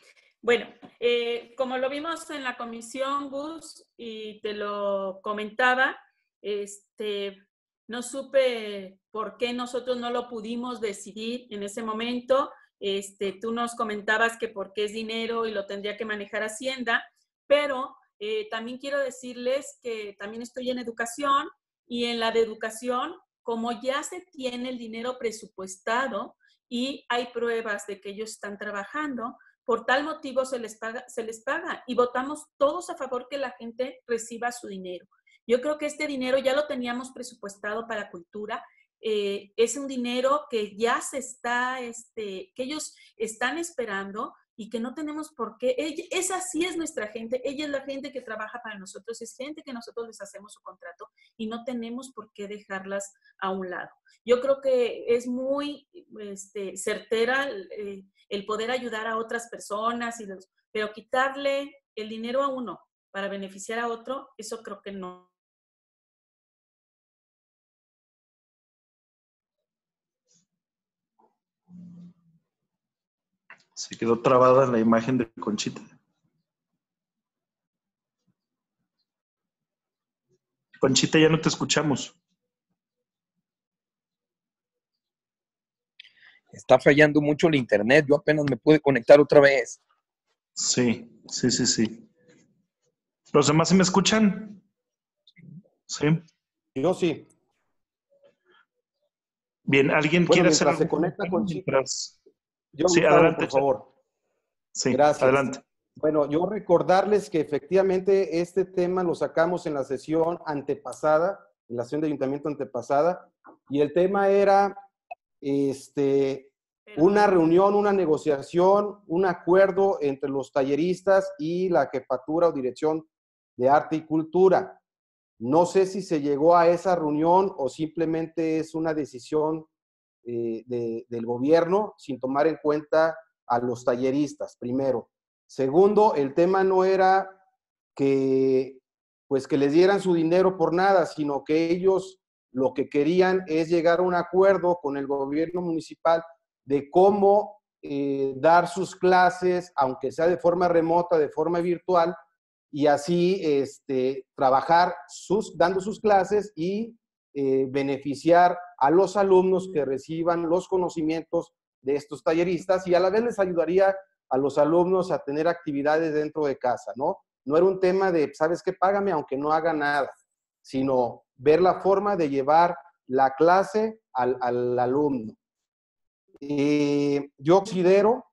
Bueno, eh, como lo vimos en la comisión, Gus, y te lo comentaba, este, no supe por qué nosotros no lo pudimos decidir en ese momento. Este, tú nos comentabas que porque es dinero y lo tendría que manejar Hacienda, pero eh, también quiero decirles que también estoy en educación y en la de educación, como ya se tiene el dinero presupuestado y hay pruebas de que ellos están trabajando, por tal motivo se les paga, se les paga y votamos todos a favor que la gente reciba su dinero. Yo creo que este dinero ya lo teníamos presupuestado para cultura. Eh, es un dinero que ya se está, este, que ellos están esperando y que no tenemos por qué. esa sí es nuestra gente, ella es la gente que trabaja para nosotros, es gente que nosotros les hacemos su contrato y no tenemos por qué dejarlas a un lado. Yo creo que es muy este, certera eh, el poder ayudar a otras personas, y pero quitarle el dinero a uno para beneficiar a otro, eso creo que no. Se quedó trabada la imagen de Conchita. Conchita, ya no te escuchamos. Está fallando mucho el internet. Yo apenas me pude conectar otra vez. Sí, sí, sí, sí. ¿Los demás se me escuchan? Sí. Yo sí. Bien, ¿alguien quiere hacer se conecta con Yo, sí, adelante, por favor. Sí, Gracias. adelante. Bueno, yo recordarles que efectivamente este tema lo sacamos en la sesión antepasada, en la sesión de ayuntamiento antepasada, y el tema era este, una reunión, una negociación, un acuerdo entre los talleristas y la jefatura o dirección de arte y cultura. No sé si se llegó a esa reunión o simplemente es una decisión eh, del gobierno sin tomar en cuenta a los talleristas, primero. Segundo, el tema no era que pues que les dieran su dinero por nada, sino que ellos lo que querían es llegar a un acuerdo con el gobierno municipal de cómo eh, dar sus clases, aunque sea de forma remota, de forma virtual, y así este, trabajar sus, dando sus clases y eh, beneficiar a los alumnos que reciban los conocimientos de estos talleristas y a la vez les ayudaría a los alumnos a tener actividades dentro de casa, ¿no? No era un tema de, ¿sabes qué? Págame aunque no haga nada, sino ver la forma de llevar la clase al, alumno. yo considero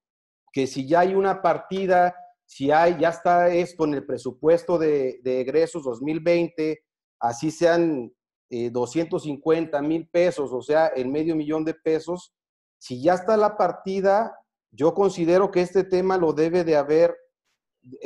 que si ya hay una partida, si hay, ya está esto en el presupuesto de, egresos 2020, así sean 250 eh, mil pesos, o sea, el medio millón de pesos, si ya está la partida, yo considero que este tema lo debe de haber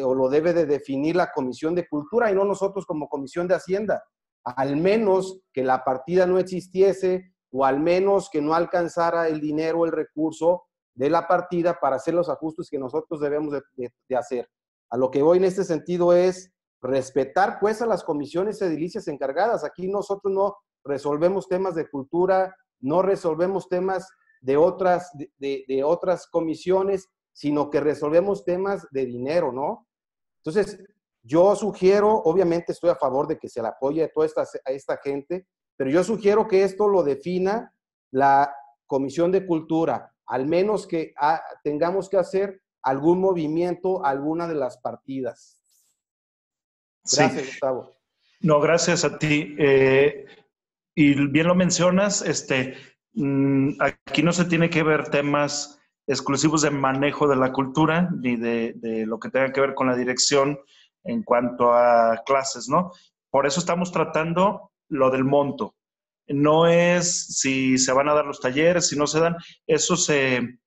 o lo debe de definir la Comisión de Cultura y no nosotros como Comisión de Hacienda al menos que la partida no existiese o al menos que no alcanzara el dinero, el recurso de la partida para hacer los ajustes que nosotros debemos de, hacer. A lo que voy en este sentido es respetar pues a las comisiones edilicias encargadas. Aquí nosotros no resolvemos temas de cultura, no resolvemos temas de otras, de, de otras comisiones, sino que resolvemos temas de dinero, ¿no? Entonces, yo sugiero, obviamente estoy a favor de que se le apoye a toda esta, a esta gente, pero yo sugiero que esto lo defina la Comisión de Cultura, al menos que ah, tengamos que hacer algún movimiento, alguna de las partidas. Gracias, Gustavo. No, gracias a ti. Eh, y bien lo mencionas, este, mm, aquí no se tiene que ver temas exclusivos de manejo de la cultura ni de, de lo que tenga que ver con la dirección en cuanto a clases, ¿no? Por eso estamos tratando lo del monto. No es si se van a dar los talleres, si no se dan, eso se,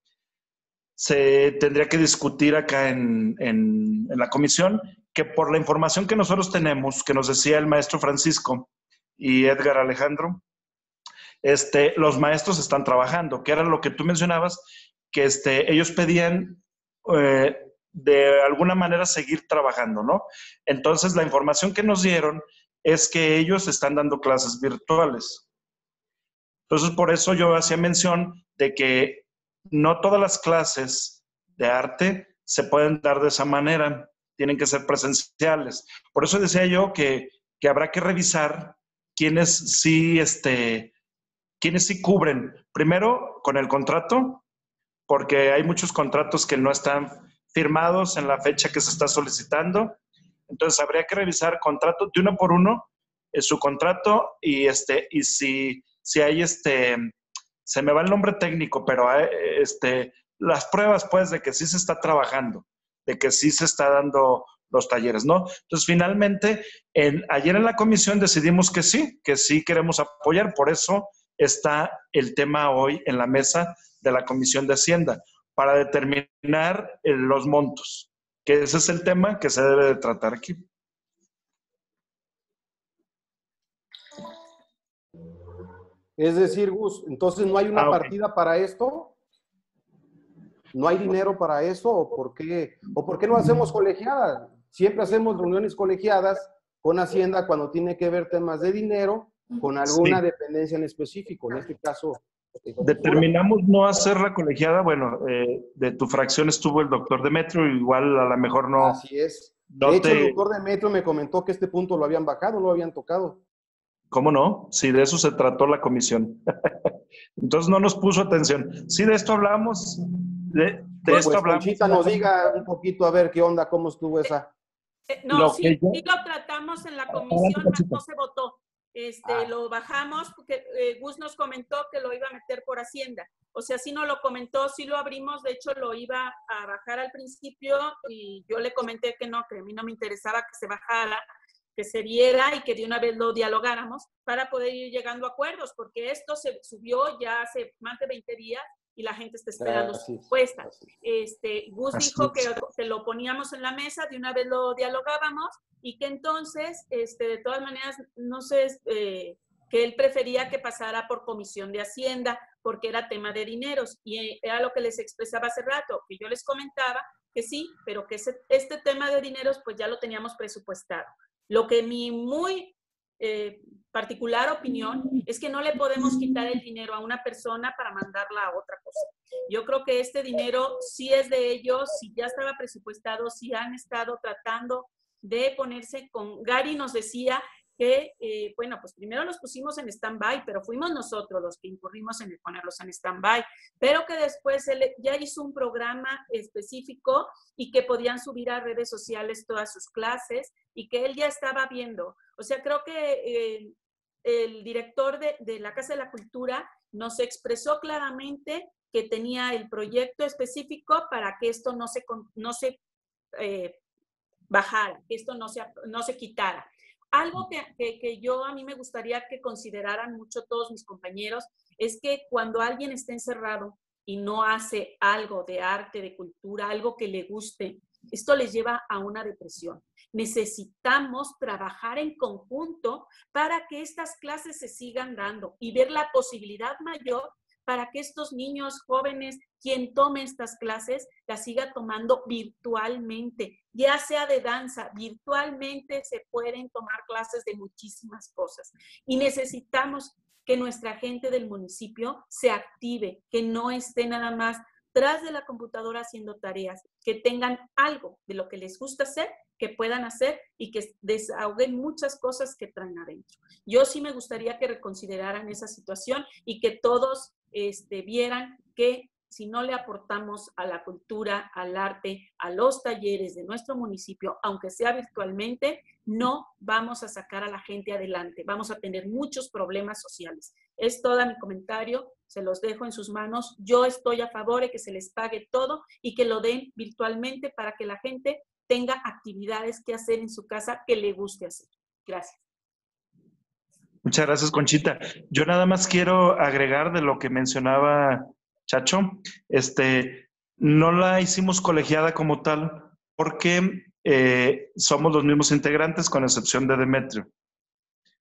se tendría que discutir acá en, en, en la comisión, que por la información que nosotros tenemos, que nos decía el maestro Francisco y Edgar Alejandro, este, los maestros están trabajando, que era lo que tú mencionabas, que este, ellos pedían eh, de alguna manera seguir trabajando, ¿no? Entonces, la información que nos dieron es que ellos están dando clases virtuales. Entonces, por eso yo hacía mención de que no todas las clases de arte se pueden dar de esa manera, tienen que ser presenciales. Por eso decía yo que, que habrá que revisar quiénes sí, este, quiénes sí cubren. Primero, con el contrato, porque hay muchos contratos que no están firmados en la fecha que se está solicitando. Entonces, habría que revisar contrato de uno por uno, eh, su contrato y, este, y si, si hay este, se me va el nombre técnico, pero hay, este, las pruebas, pues, de que sí se está trabajando, de que sí se está dando los talleres, ¿no? Entonces, finalmente, en, ayer en la comisión decidimos que sí, que sí queremos apoyar, por eso está el tema hoy en la mesa de la Comisión de Hacienda, para determinar eh, los montos, que ese es el tema que se debe de tratar aquí. Es decir, Gus, entonces no hay una Ah, partida para esto. ¿No hay dinero para eso? ¿O por qué, o por qué no hacemos colegiadas? Siempre hacemos reuniones colegiadas con Hacienda cuando tiene que ver temas de dinero con alguna Sí. dependencia en específico. En este caso, Determinamos no hacer la colegiada, bueno, eh, de tu fracción estuvo el doctor Demetrio, igual a lo mejor no, Así es. no de hecho, te- el doctor Demetrio me comentó que este punto lo habían bajado, lo habían tocado. ¿Cómo no? Sí, de eso se trató la comisión. <laughs> Entonces no nos puso atención. Sí, de esto hablamos, de, de Pues, esto hablamos. Conchita nos diga un poquito a ver qué onda, cómo estuvo esa. Eh, No, Lo sí, que yo- sí lo tratamos en la comisión, no se votó. Este, Ah. Lo bajamos porque eh, Gus nos comentó que lo iba a meter por Hacienda. O sea, sí no lo comentó, sí lo abrimos, de hecho lo iba a bajar al principio y yo le comenté que no, que a mí no me interesaba que se bajara, que se viera y que de una vez lo dialogáramos para poder ir llegando a acuerdos, porque esto se subió ya hace más de 20 días y la gente está esperando Así su es, respuesta. Este, Gus Así dijo que, es. que lo poníamos en la mesa, de una vez lo dialogábamos y que entonces, este, de todas maneras, no sé, eh, que él prefería que pasara por comisión de Hacienda porque era tema de dineros y era lo que les expresaba hace rato, que yo les comentaba que sí, pero que ese- este tema de dineros pues ya lo teníamos presupuestado. Lo que mi muy eh, particular opinión es que no le podemos quitar el dinero a una persona para mandarla a otra cosa. Yo creo que este dinero sí es de ellos, si ya estaba presupuestado, si han estado tratando de ponerse con... Gary nos decía que, eh, bueno, pues primero los pusimos en stand-by, pero fuimos nosotros los que incurrimos en ponerlos en stand-by, pero que después él ya hizo un programa específico y que podían subir a redes sociales todas sus clases y que él ya estaba viendo. O sea, creo que eh, el director de, de la Casa de la Cultura nos expresó claramente que tenía el proyecto específico para que esto no se, no se eh, bajara, que esto no se, no se quitara. Algo que, que- que yo a mí me gustaría que consideraran mucho todos mis compañeros es que cuando alguien está encerrado y no hace algo de arte, de cultura, algo que le guste, esto les lleva a una depresión. Necesitamos trabajar en conjunto para que estas clases se sigan dando y ver la posibilidad mayor para que estos niños jóvenes, quien tome estas clases, las siga tomando virtualmente, ya sea de danza, virtualmente se pueden tomar clases de muchísimas cosas. Y necesitamos que nuestra gente del municipio se active, que no esté nada más tras de la computadora haciendo tareas, que tengan algo de lo que les gusta hacer, que puedan hacer y que desahoguen muchas cosas que traen adentro. Yo sí me gustaría que reconsideraran esa situación y que todos este, vieran que si no le aportamos a la cultura, al arte, a los talleres de nuestro municipio, aunque sea virtualmente, no vamos a sacar a la gente adelante. Vamos a tener muchos problemas sociales. Es todo mi comentario. se los dejo en sus manos. Yo estoy a favor de que se les pague todo y que lo den virtualmente para que la gente tenga actividades que hacer en su casa que le guste hacer. Gracias. Muchas gracias, Conchita. Yo nada más quiero agregar de lo que mencionaba Chacho. Este, no la hicimos colegiada como tal porque eh, somos los mismos integrantes con excepción de Demetrio.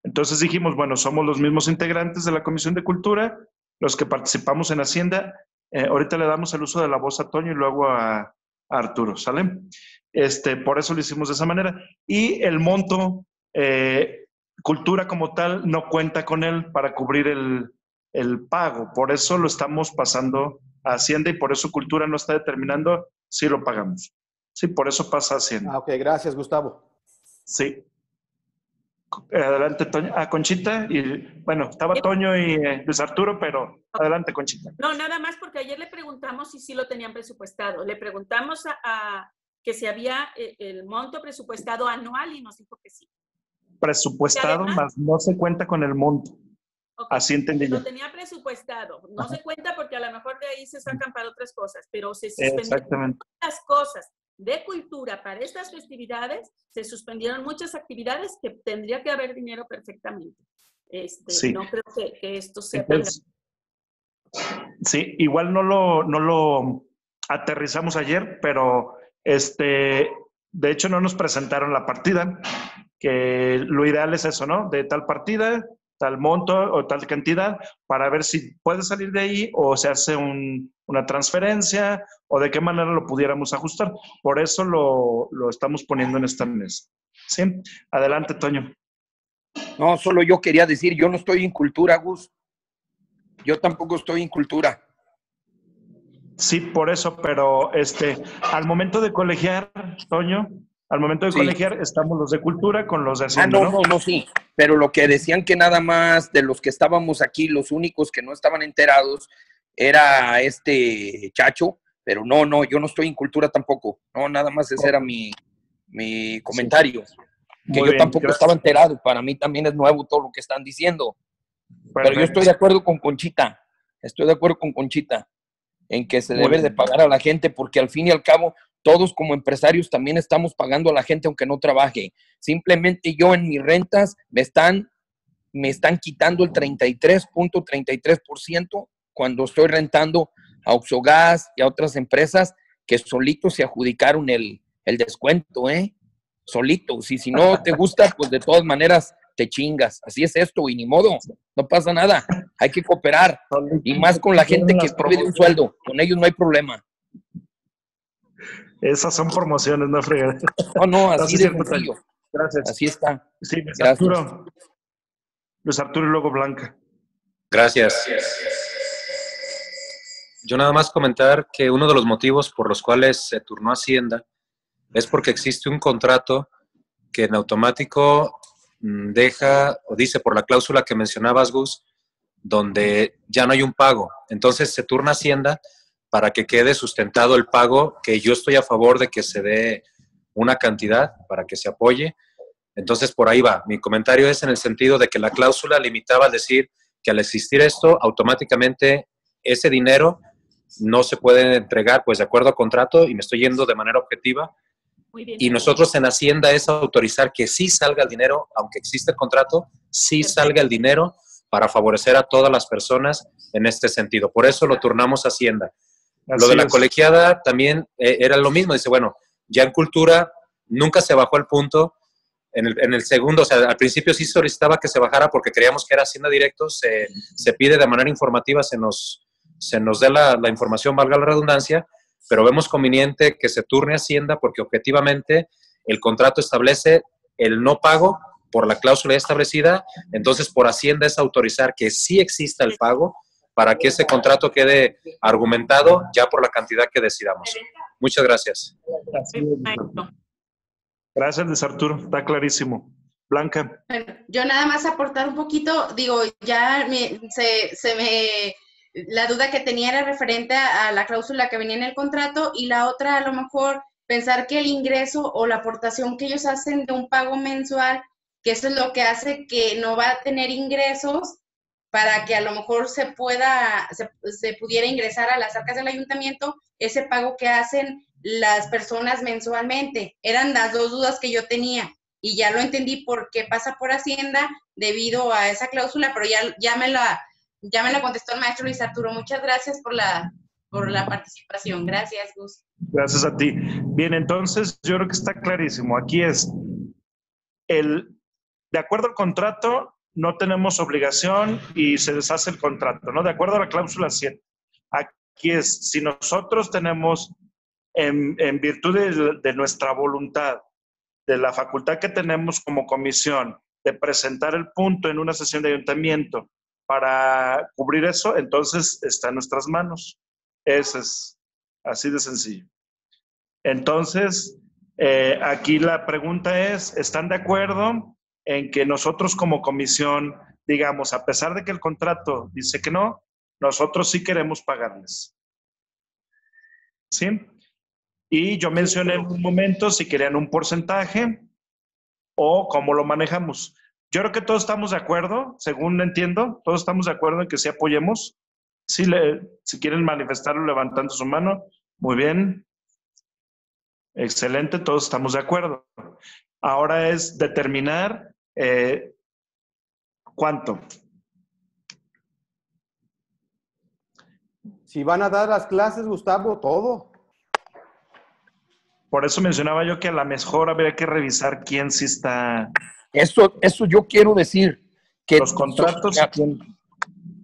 Entonces dijimos, bueno, somos los mismos integrantes de la Comisión de Cultura, los que participamos en Hacienda. Eh, ahorita le damos el uso de la voz a Toño y luego a, Arturo, ¿sale? Este, por eso lo hicimos de esa manera. Y el monto, eh, cultura como tal, no cuenta con él para cubrir el, el, pago. Por eso lo estamos pasando a Hacienda y por eso cultura no está determinando si lo pagamos. Sí, por eso pasa a Hacienda. Ah, ok, gracias, Gustavo. Sí. Adelante, Toño. Ah, Conchita. Y bueno, estaba Toño y eh, Luis Arturo, pero adelante, Conchita. No, nada más porque ayer le preguntamos si sí lo tenían presupuestado. Le preguntamos a, a que si había eh, el monto presupuestado anual y nos dijo que sí. Presupuestado, más no se cuenta con el monto. Okay. Así entendí Lo tenía presupuestado. No Ajá. se cuenta porque a lo mejor de ahí se sacan para otras cosas, pero se suspendieron las cosas de cultura para estas festividades, se suspendieron muchas actividades que tendría que haber dinero perfectamente. Este, sí. No creo que, que esto sea... Entonces, sí, igual no lo, no lo aterrizamos ayer, pero este, de hecho no nos presentaron la partida, que lo ideal es eso, ¿no? De tal partida, tal monto o tal cantidad para ver si puede salir de ahí o se hace un, una transferencia o de qué manera lo pudiéramos ajustar. Por eso lo, lo estamos poniendo en esta mesa. ¿Sí? Adelante, Toño. No, solo yo quería decir, yo no estoy en cultura, Gus. Yo tampoco estoy en cultura. Sí, por eso, pero este, al momento de colegiar, Toño, al momento de sí. colegiar estamos los de cultura con los de Hacienda. Ah, no, no, no, sí. Pero lo que decían que nada más de los que estábamos aquí, los únicos que no estaban enterados, era este Chacho, pero no, no, yo no estoy en cultura tampoco. No, nada más ese era mi, mi comentario. Sí. Que Muy yo bien, tampoco gracias. estaba enterado. Para mí también es nuevo todo lo que están diciendo. Perfecto. Pero yo estoy de acuerdo con Conchita. Estoy de acuerdo con Conchita en que se debe de pagar a la gente porque al fin y al cabo todos como empresarios también estamos pagando a la gente aunque no trabaje. Simplemente yo en mis rentas me están, me están quitando el 33.33% cuando estoy rentando a Oxogas y a otras empresas que solitos se adjudicaron el, el descuento, ¿eh? Solitos. Y si no te gusta, pues de todas maneras te chingas. Así es esto y ni modo, no pasa nada. Hay que cooperar. Y más con la gente que pide un sueldo. Con ellos no hay problema. Esas son promociones, no fregar. No, no, así <laughs> de sencillo. Gracias. Así está. Sí, Luis Arturo. Luis Arturo y luego Blanca. Gracias. Yo nada más comentar que uno de los motivos por los cuales se turnó Hacienda es porque existe un contrato que en automático mm, deja o dice por la cláusula que mencionabas, Gus, donde ya no hay un pago. Entonces se turna Hacienda para que quede sustentado el pago, que yo estoy a favor de que se dé una cantidad para que se apoye. Entonces, por ahí va. Mi comentario es en el sentido de que la cláusula limitaba al decir que al existir esto, automáticamente ese dinero no se puede entregar, pues de acuerdo a contrato, y me estoy yendo de manera objetiva. Y nosotros en Hacienda es autorizar que sí salga el dinero, aunque existe el contrato, sí Perfecto. salga el dinero para favorecer a todas las personas en este sentido. Por eso lo turnamos a Hacienda. Así lo de la es. colegiada también eh, era lo mismo. Dice, bueno, ya en cultura nunca se bajó el punto. En el, en el, segundo, o sea, al principio sí solicitaba que se bajara porque creíamos que era Hacienda Directo. Se, se pide de manera informativa, se nos, se nos dé la, la, información, valga la redundancia, pero vemos conveniente que se turne Hacienda porque objetivamente el contrato establece el no pago por la cláusula establecida. Entonces, por Hacienda es autorizar que sí exista el pago para que ese contrato quede argumentado ya por la cantidad que decidamos. Muchas gracias. Gracias, Luis Arturo. Está clarísimo. Blanca. Bueno, yo nada más aportar un poquito, digo, ya me, se, se, me, la duda que tenía era referente a, a la cláusula que venía en el contrato y la otra a lo mejor pensar que el ingreso o la aportación que ellos hacen de un pago mensual, que eso es lo que hace que no va a tener ingresos para que a lo mejor se pueda, se, se pudiera ingresar a las arcas del ayuntamiento ese pago que hacen las personas mensualmente. Eran las dos dudas que yo tenía y ya lo entendí por qué pasa por Hacienda debido a esa cláusula, pero ya, ya, me, la, ya me la contestó el maestro Luis Arturo. Muchas gracias por la, por la participación. Gracias, Gus. Gracias a ti. Bien, entonces yo creo que está clarísimo. Aquí es el, de acuerdo al contrato, no tenemos obligación y se deshace el contrato, ¿no? De acuerdo a la cláusula 7. Aquí es, si nosotros tenemos, en, en virtud de, nuestra voluntad, de la facultad que tenemos como comisión de presentar el punto en una sesión de ayuntamiento para cubrir eso, entonces está en nuestras manos. Eso es así de sencillo. Entonces, eh, aquí la pregunta es, ¿están de acuerdo en que nosotros como comisión, digamos, a pesar de que el contrato dice que no, nosotros sí queremos pagarles? ¿Sí? Y yo mencioné en un momento si querían un porcentaje o cómo lo manejamos. Yo creo que todos estamos de acuerdo, según entiendo, todos estamos de acuerdo en que sí apoyemos. Si, le, si quieren manifestarlo levantando su mano, muy bien. Excelente, todos estamos de acuerdo. Ahora es determinar eh, cuánto. Si van a dar las clases, Gustavo, todo. Por eso mencionaba yo que a lo mejor habría que revisar quién sí está. Eso, eso yo quiero decir. Que Los contratos.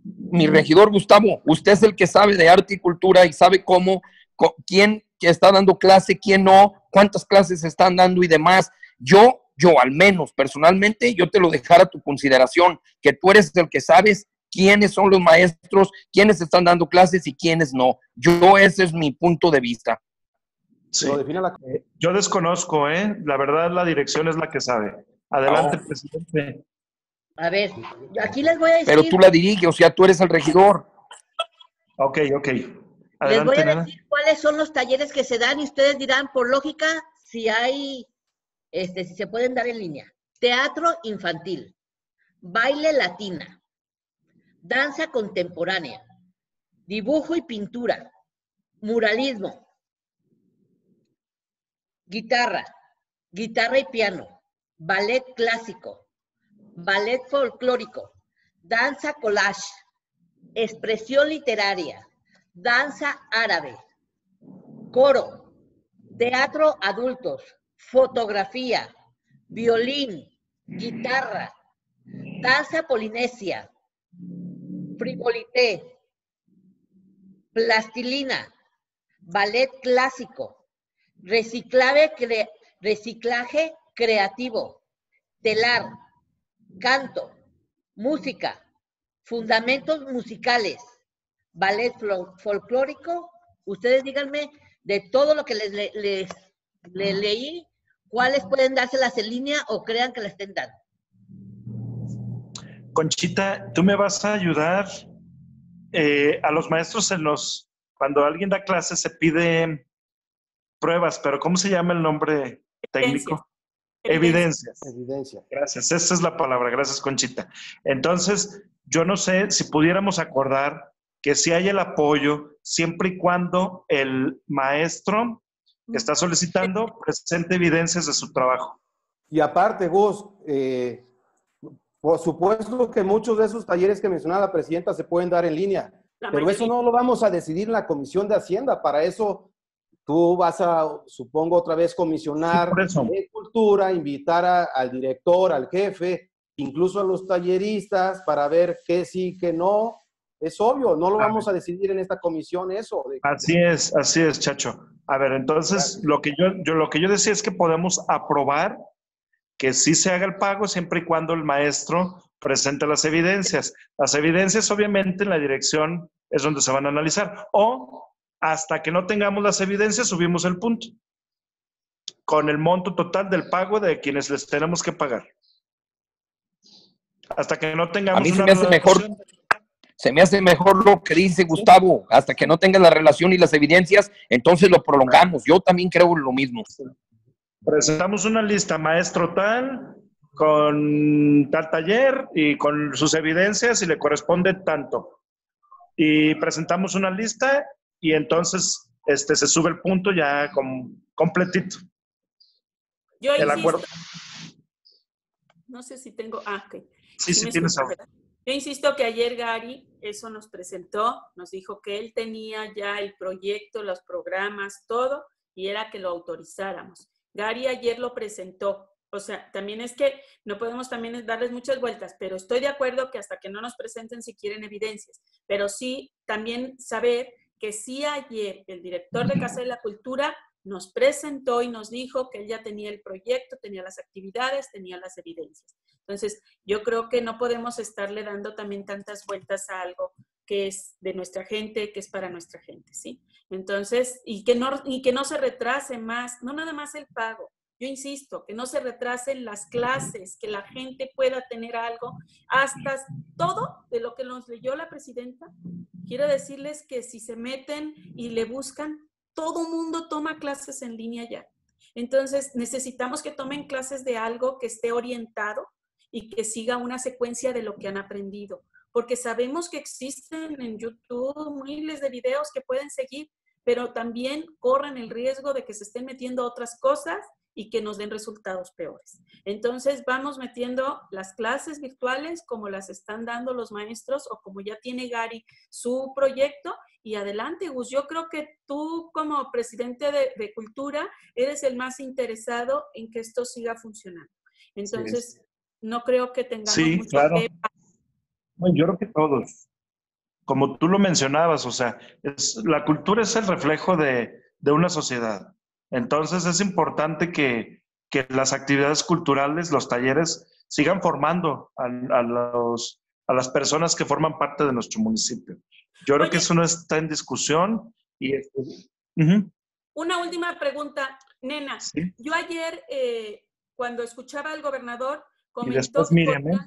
mi regidor Gustavo, usted es el que sabe de arte y cultura y sabe cómo, quién que está dando clase, quién no, cuántas clases se están dando y demás. Yo, yo al menos personalmente, yo te lo dejara a tu consideración, que tú eres el que sabes quiénes son los maestros, quiénes están dando clases y quiénes no. Yo, ese es mi punto de vista. Sí. La Yo desconozco, ¿eh? La verdad, la dirección es la que sabe. Adelante, Oh. presidente. A ver, aquí les voy a decir, Pero tú la diriges, o sea, tú eres el regidor. Ok, ok. les voy Adelante, a nena. decir cuáles son los talleres que se dan y ustedes dirán por lógica si hay, este, si se pueden dar en línea. Teatro infantil, baile latina, danza contemporánea, dibujo y pintura, muralismo, guitarra, guitarra y piano, ballet clásico, ballet folclórico, danza collage, expresión literaria, danza árabe, coro, teatro adultos, fotografía, violín, guitarra, danza polinesia, frivolité, plastilina, ballet clásico, reciclaje, cre- reciclaje creativo, telar, canto, música, fundamentos musicales, ballet folclórico. Ustedes díganme de todo lo que les, le- les- les leí, cuáles pueden dárselas en línea o crean que las estén dando. Conchita, tú me vas a ayudar. Eh, a los maestros en los, cuando alguien da clases se pide pruebas, pero ¿cómo se llama el nombre técnico? Evidencias. evidencia. Gracias, esa es la palabra, gracias Conchita. Entonces, yo no sé si pudiéramos acordar que si hay el apoyo, siempre y cuando el maestro que está solicitando presente evidencias de su trabajo. Y aparte, Gus, eh, por supuesto que muchos de esos talleres que mencionaba la presidenta se pueden dar en línea, La pero eso no lo vamos a decidir en la Comisión de Hacienda. Para eso tú vas a, supongo, otra vez comisionar Sí, de cultura, invitar a- al director, al jefe, incluso a los talleristas para ver qué sí, qué no. Es obvio, no lo vamos a decidir en esta comisión eso. de- Así es, así es, Chacho. A ver, entonces lo que yo, yo lo que yo decía es que podemos aprobar que sí se haga el pago siempre y cuando el maestro presente las evidencias. Las evidencias, obviamente, en la dirección es donde se van a analizar. O hasta que no tengamos las evidencias, subimos el punto con el monto total del pago de quienes les tenemos que pagar. Hasta que no tengamos A mí se una me hace mejor, se me hace mejor lo que dice Gustavo, hasta que no tenga la relación y las evidencias, entonces lo prolongamos. Yo también creo lo mismo. presentamos una lista, maestro tal, con tal taller y con sus evidencias y le corresponde tanto. Y presentamos una lista y entonces este, se sube el punto ya con, completito. Yo El insisto, acuerdo. no sé si tengo, ah, ok. Sí, sí, tienes. ¿verdad? Yo insisto que ayer Gary eso nos presentó, nos dijo que él tenía ya el proyecto, los programas, todo, y era que lo autorizáramos. Gary ayer lo presentó. O sea, también es que no podemos también darles muchas vueltas, pero estoy de acuerdo que hasta que no nos presenten si quieren evidencias, pero sí también saber que sí ayer el director de Casa de la Cultura nos presentó y nos dijo que él ya tenía el proyecto, tenía las actividades, tenía las evidencias. Entonces, yo creo que no podemos estarle dando también tantas vueltas a algo que es de nuestra gente, que es para nuestra gente, ¿sí? Entonces, y que no, y que no se retrase más, no nada más el pago. Yo insisto, que no se retrasen las clases, que la gente pueda tener algo, hasta todo de lo que nos leyó la presidenta. Quiero decirles que si se meten y le buscan, todo mundo toma clases en línea ya. Entonces, necesitamos que tomen clases de algo que esté orientado y que siga una secuencia de lo que han aprendido. Porque sabemos que existen en YouTube miles de videos que pueden seguir, pero también corren el riesgo de que se estén metiendo otras cosas y que nos den resultados peores. Entonces, vamos metiendo las clases virtuales como las están dando los maestros o como ya tiene Gary su proyecto. Y adelante, Gus. Yo creo que tú como presidente de, de Cultura eres el más interesado en que esto siga funcionando. Entonces, no creo que tengamos Sí, mucho claro. que Bueno, yo creo que todos. Como tú lo mencionabas, o sea, es, la cultura es el reflejo de, de una sociedad. Entonces es importante que, que las actividades culturales, los talleres, sigan formando a, a los, a las personas que forman parte de nuestro municipio. Yo creo que eso no está en discusión. Y, Una última pregunta, nena. sí. Yo ayer, eh, cuando escuchaba al gobernador, Y comentó después que Miriam, ¿eh?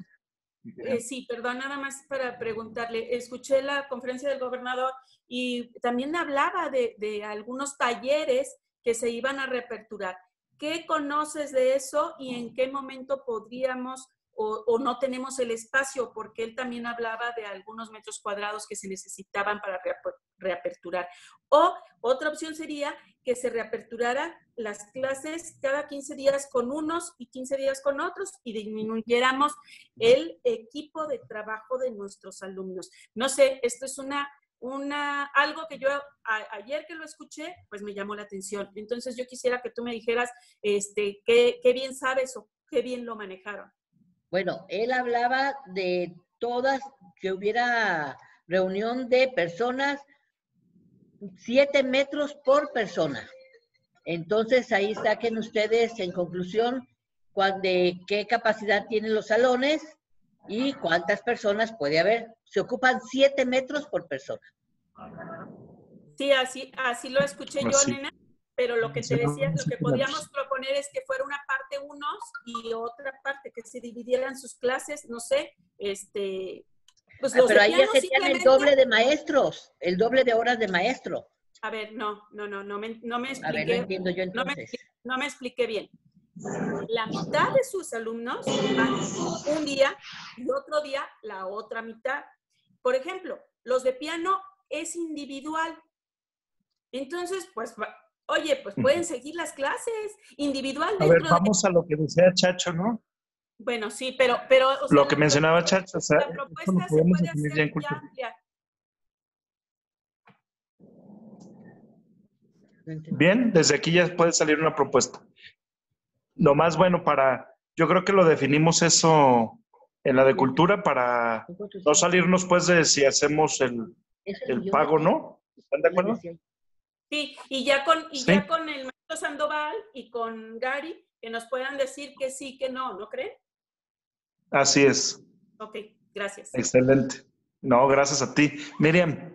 Eh, sí, perdón, nada más para preguntarle. Escuché la conferencia del gobernador y también hablaba de, de algunos talleres que se iban a reaperturar. ¿Qué conoces de eso y en qué momento podríamos o, no tenemos el espacio? Porque él también hablaba de algunos metros cuadrados que se necesitaban para reap- reaperturar. O otra opción sería que se reaperturaran las clases cada 15 días con unos y 15 días con otros y disminuyéramos el equipo de trabajo de nuestros alumnos. No sé, esto es una, una, algo que yo a- ayer que lo escuché, pues me llamó la atención. Entonces yo quisiera que tú me dijeras este, qué, qué bien sabes o qué bien lo manejaron. Bueno, él hablaba de todas, que hubiera reunión de personas, siete metros por persona. Entonces ahí saquen ustedes en conclusión cuán- de qué capacidad tienen los salones y cuántas personas puede haber. Se ocupan siete metros por persona. Sí, así, así lo escuché yo, Así. nena, pero lo que te decía, lo que podíamos proponer es que fuera una parte unos y otra parte, que se dividieran sus clases, no sé, este, pues Ah, los Pero de ahí ya serían el doble de maestros, el doble de horas de maestro. A ver, no, no, no, no me, no me A ver, no expliqué, entiendo yo no me, entonces. no me expliqué bien. La mitad de sus alumnos van un día y otro día la otra mitad. Por ejemplo, los de piano es individual. Entonces, pues, oye, pues pueden seguir las clases individual A ver, de... vamos a lo que decía Chacho, ¿no? Bueno, sí, pero... pero o sea, Lo que mencionaba Chacho, o sea, La propuesta se puede hacer ya en ya amplia. Bien, desde aquí ya puede salir una propuesta. Lo más bueno para, yo creo que lo definimos eso en la de cultura para no salirnos pues de si hacemos el, el pago, ¿no? ¿Están de acuerdo? Sí, y ya con, y Sí. ya con el maestro Sandoval y con Gary, que nos puedan decir que sí, que no, ¿no creen? Así es. Ok, gracias. Excelente. No, gracias a ti. Miriam,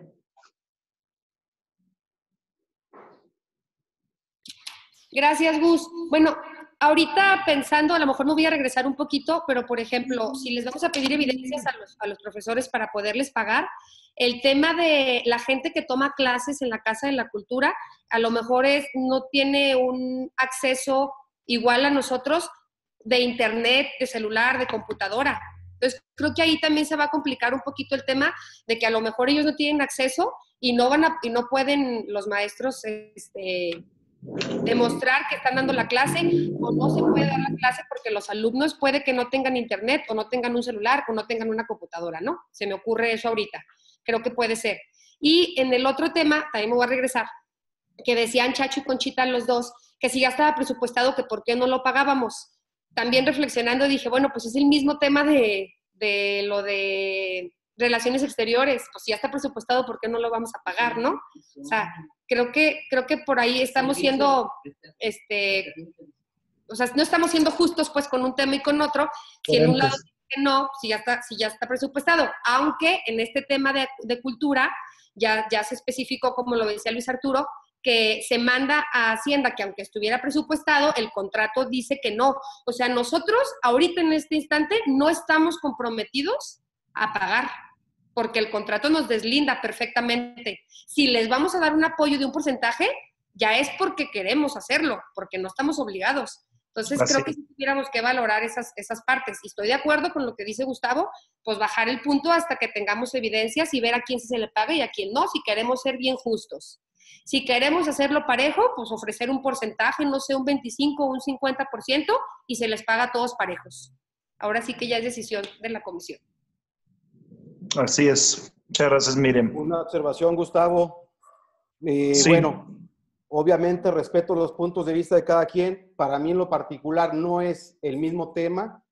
Gracias, Gus. Bueno, ahorita pensando, a lo mejor me voy a regresar un poquito, pero por ejemplo, si les vamos a pedir evidencias a los, a los profesores para poderles pagar, el tema de la gente que toma clases en la Casa de la Cultura, a lo mejor es, no tiene un acceso igual a nosotros. de internet, de celular, de computadora. Entonces, creo que ahí también se va a complicar un poquito el tema de que a lo mejor ellos no tienen acceso y no van a, y no pueden los maestros este, demostrar que están dando la clase o no se puede dar la clase porque los alumnos puede que no tengan internet o no tengan un celular o no tengan una computadora, ¿no? Se me ocurre eso ahorita. Creo que puede ser. Y en el otro tema, también me voy a regresar, que decían Chacho y Conchita los dos, que si ya estaba presupuestado, que por qué no lo pagábamos. También reflexionando dije, bueno, pues es el mismo tema de, de lo de relaciones exteriores, pues si ya está presupuestado, ¿por qué no lo vamos a pagar, no? O sea, creo que, creo que por ahí estamos siendo, este, o sea, no estamos siendo justos pues con un tema y con otro, si en un lado que no, si ya está, si ya está presupuestado, aunque en este tema de, de cultura ya, ya se especificó, como lo decía Luis Arturo, que se manda a Hacienda que aunque estuviera presupuestado, el contrato dice que no. O sea, nosotros ahorita en este instante no estamos comprometidos a pagar porque el contrato nos deslinda perfectamente. Si les vamos a dar un apoyo de un porcentaje, ya es porque queremos hacerlo, porque no estamos obligados. Entonces, creo que si tuviéramos que valorar esas, esas partes. Y estoy de acuerdo con lo que dice Gustavo, pues bajar el punto hasta que tengamos evidencias y ver a quién se le paga y a quién no, si queremos ser bien justos. Si queremos hacerlo parejo, pues ofrecer un porcentaje, no sé, un 25 o un 50% y se les paga a todos parejos. Ahora sí que ya es decisión de la comisión. Así es. Muchas gracias, Miriam. Una observación, Gustavo. Eh, Bueno, obviamente respeto los puntos de vista de cada quien. Para mí en lo particular no es el mismo tema,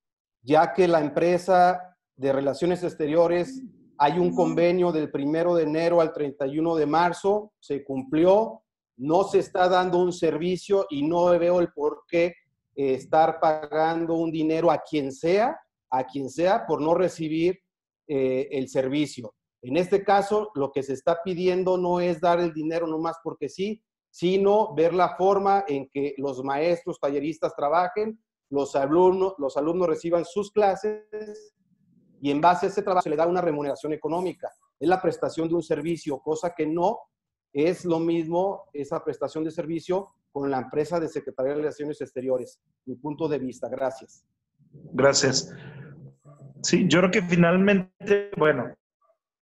ya que la empresa de relaciones exteriores hay un convenio del primero de enero al 31 de marzo, se cumplió, no se está dando un servicio y no veo el por qué eh, estar pagando un dinero a quien sea, a quien sea, por no recibir eh, el servicio. En este caso, lo que se está pidiendo no es dar el dinero nomás porque sí, sino ver la forma en que los maestros talleristas trabajen, los alumnos, los alumnos reciban sus clases y en base a ese trabajo se le da una remuneración económica. Es la prestación de un servicio, cosa que no es lo mismo esa prestación de servicio con la empresa de Secretaría de Relaciones Exteriores. Mi punto de vista. Gracias. Gracias. Sí, yo creo que finalmente, bueno,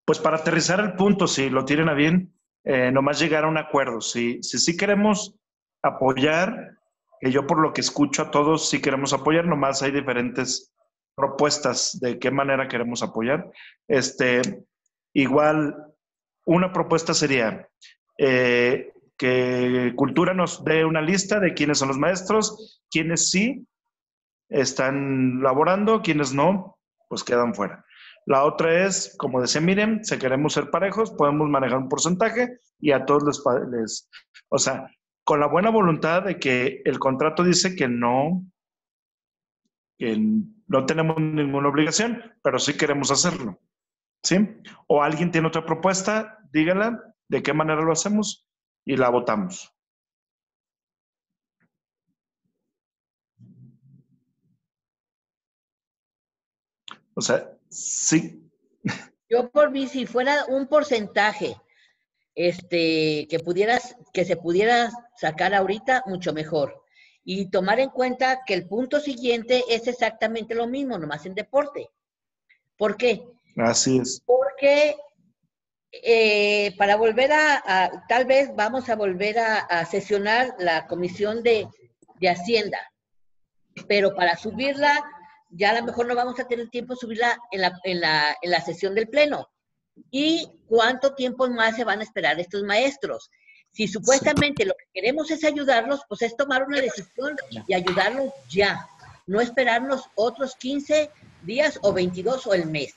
pues para aterrizar el punto, si lo tienen a bien, eh, nomás llegar a un acuerdo. Si, si sí queremos apoyar, que yo por lo que escucho a todos sí queremos apoyar, nomás hay diferentes propuestas de qué manera queremos apoyar. Este, igual, una propuesta sería eh, que Cultura nos dé una lista de quiénes son los maestros, quiénes sí están laborando, quiénes no, pues quedan fuera. La otra es, como decía Miriam, si queremos ser parejos, podemos manejar un porcentaje y a todos les, les, o sea, con la buena voluntad de que el contrato dice que no, que no tenemos ninguna obligación, pero sí queremos hacerlo. ¿Sí? O alguien tiene otra propuesta, dígala de qué manera lo hacemos y la votamos. O sea, sí. Yo por mí, si fuera un porcentaje este, que, pudieras, que se pudiera sacar ahorita, mucho mejor y tomar en cuenta que el punto siguiente es exactamente lo mismo, nomás en deporte. ¿Por qué? Así es. Porque eh, para volver a, tal vez vamos a volver a, sesionar la comisión de, de, Hacienda, pero para subirla, ya a lo mejor no vamos a tener tiempo de subirla en la, en la, en la sesión del Pleno. ¿Y cuánto tiempo más se van a esperar estos maestros? Si supuestamente lo que queremos es ayudarlos, pues es tomar una decisión y ayudarlos ya, no esperarnos otros 15 días o 22 o el mes,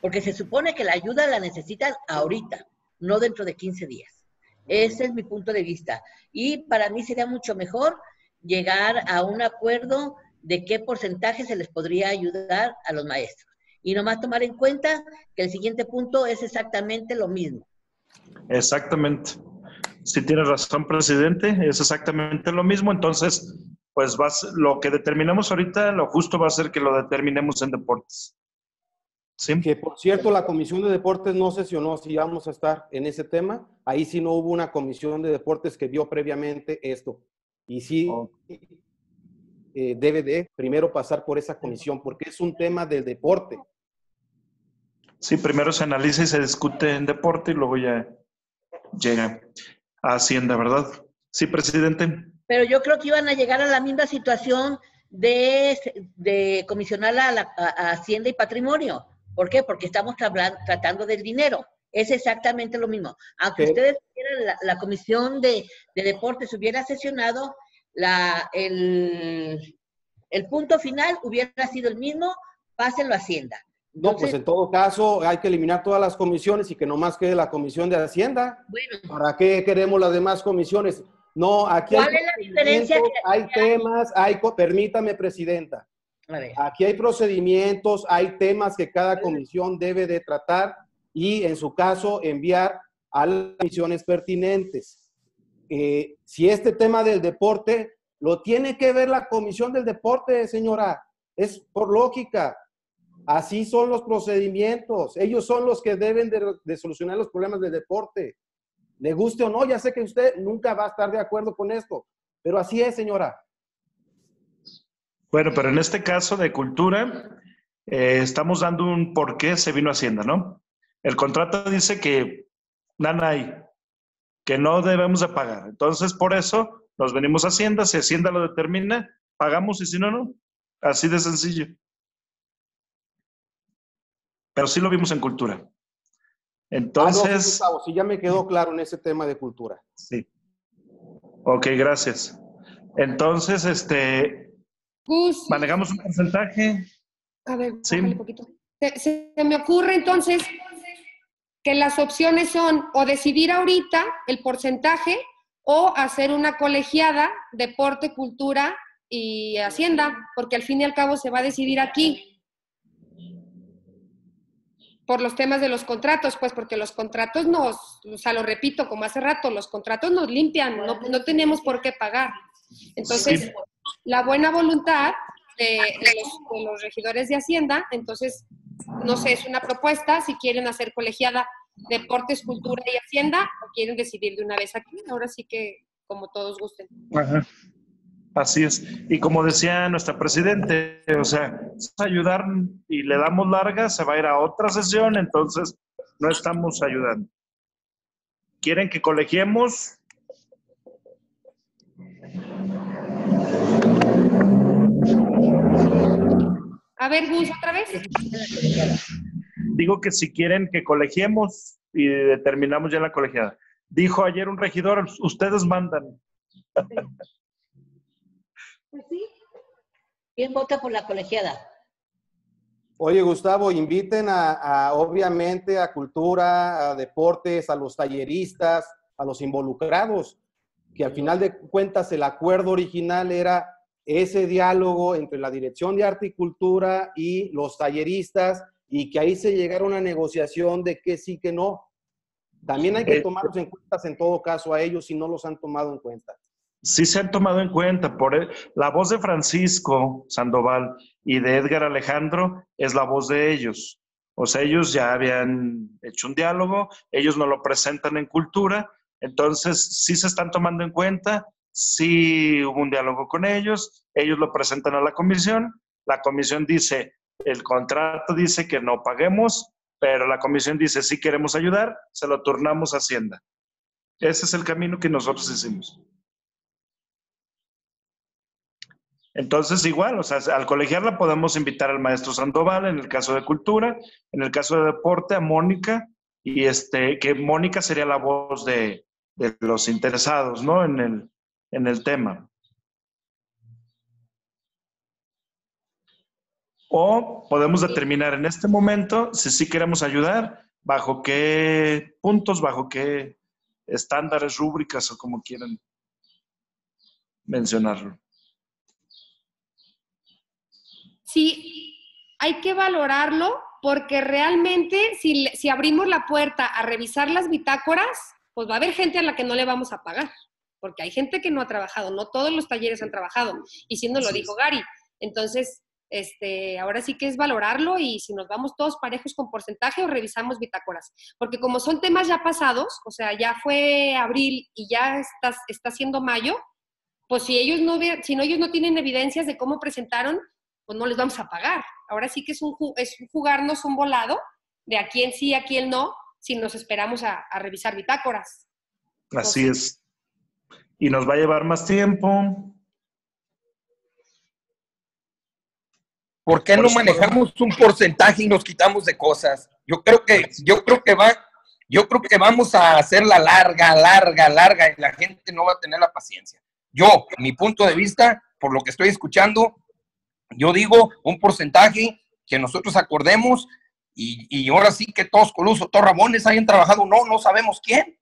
porque se supone que la ayuda la necesitan ahorita, no dentro de 15 días. Ese es mi punto de vista. Y para mí sería mucho mejor llegar a un acuerdo de qué porcentaje se les podría ayudar a los maestros. Y nomás tomar en cuenta que el siguiente punto es exactamente lo mismo. Exactamente. Si tienes razón, presidente, es exactamente lo mismo. Entonces, pues vas, lo que determinemos ahorita, lo justo va a ser que lo determinemos en deportes. ¿Sí? Que por cierto, la comisión de deportes no sesionó si vamos a estar en ese tema. Ahí sí no hubo una comisión de deportes que vio previamente esto. Y sí, eh, debe de primero pasar por esa comisión, porque es un tema del deporte. Sí, primero se analiza y se discute en deporte y luego ya llega a Hacienda, ¿verdad? Sí, presidente. Pero yo creo que iban a llegar a la misma situación de, de comisionar a, la, a Hacienda y Patrimonio. ¿Por qué? Porque estamos tratando del dinero. Es exactamente lo mismo. Aunque Sí. ustedes tuvieran la, la comisión de, de deportes hubiera sesionado, la, el, el punto final hubiera sido el mismo, pásenlo a Hacienda. No, pues en todo caso hay que eliminar todas las comisiones y que nomás quede la comisión de Hacienda. bueno, ¿Para qué queremos las demás comisiones? No, aquí hay ¿Cuál es la diferencia que- hay temas, hay, permítame, presidenta. a ver. Aquí hay procedimientos, hay temas que cada comisión debe de tratar y en su caso enviar a las comisiones pertinentes. Eh, si este tema del deporte lo tiene que ver la comisión del deporte, señora, es por lógica. Así son los procedimientos. Ellos son los que deben de, solucionar los problemas del deporte. Le guste o no, ya sé que usted nunca va a estar de acuerdo con esto, pero así es, señora. Bueno, pero en este caso de cultura, eh, estamos dando un por qué se vino Hacienda, ¿no? El contrato dice que nada hay, que no debemos de pagar. Entonces, por eso nos venimos a Hacienda. Si Hacienda lo determina, pagamos y si no, no. Así de sencillo. Pero sí lo vimos en cultura. Ah, no, Entonces, Gustavo, sí, ya me quedó claro en ese tema de cultura. sí. Ok, gracias. Entonces, este, Gus, manejamos un porcentaje. a ver, Sí. poquito. Se me ocurre entonces que las opciones son o decidir ahorita el porcentaje o hacer una colegiada, deporte, cultura y hacienda, porque al fin y al cabo se va a decidir aquí por los temas de los contratos, pues porque los contratos nos, o sea, lo repito como hace rato, los contratos nos limpian, no, no tenemos por qué pagar. Entonces, Sí. la buena voluntad de, de los, de los regidores de Hacienda, entonces, no sé, es una propuesta, si quieren hacer colegiada deportes, cultura y Hacienda, o quieren decidir de una vez aquí, ahora sí que como todos gusten. Ajá. Así es. Y como decía nuestra presidente, o sea, ayudar y le damos larga, se va a ir a otra sesión, entonces no estamos ayudando. ¿Quieren que colegiemos? A ver, Gus, otra vez. Digo que si quieren que colegiemos y determinamos ya la colegiada. Dijo ayer un regidor, ustedes mandan. Pues sí. ¿Quién vota por la colegiada? Oye, Gustavo, inviten a, a, obviamente a cultura, a deportes, a los talleristas, a los involucrados, que al final de cuentas el acuerdo original era ese diálogo entre la Dirección de Arte y Cultura y los talleristas y que ahí se llegara a una negociación de que sí, que no. También hay que Eh, tomarlos en cuenta en todo caso a ellos si no los han tomado en cuenta. Sí se han tomado en cuenta. Por el- la voz de Francisco Sandoval y de Edgar Alejandro es la voz de ellos. O sea, ellos ya habían hecho un diálogo, ellos nos lo presentan en cultura, entonces sí se están tomando en cuenta, sí hubo un diálogo con ellos, ellos lo presentan a la comisión, la comisión dice, el contrato dice que no paguemos, pero la comisión dice, si queremos ayudar, se lo turnamos a Hacienda. Ese es el camino que nosotros hicimos. Entonces, igual, o sea, al colegiarla podemos invitar al maestro Sandoval en el caso de cultura, en el caso de deporte a Mónica, y este, que Mónica sería la voz de, de los interesados, ¿no? En el, en el tema. O podemos determinar en este momento si sí queremos ayudar, bajo qué puntos, bajo qué estándares, rúbricas o como quieran mencionarlo. Sí, hay que valorarlo porque realmente si, si abrimos la puerta a revisar las bitácoras, pues va a haber gente a la que no le vamos a pagar, porque hay gente que no ha trabajado, no todos los talleres han trabajado, y si no lo dijo Gary. Entonces, este, ahora sí que es valorarlo y si nos vamos todos parejos con porcentaje o revisamos bitácoras, porque como son temas ya pasados, o sea, ya fue abril y ya está, está siendo mayo, pues si ellos no, si no, ellos no tienen evidencias de cómo presentaron, pues no les vamos a pagar. Ahora sí que es un, es un jugarnos un volado de a quién sí, a quién no, si nos esperamos a, a revisar bitácoras. Así es. Y nos va a llevar más tiempo. ¿Por qué no manejamos un porcentaje y nos quitamos de cosas? Yo creo que, yo creo que va, yo creo que vamos a hacerla larga, larga, larga y la gente no va a tener la paciencia. Yo, mi punto de vista, por lo que estoy escuchando, yo digo un porcentaje que nosotros acordemos y, y ahora sí que todos Coluso, todos Ramones hayan trabajado, no, no sabemos quién.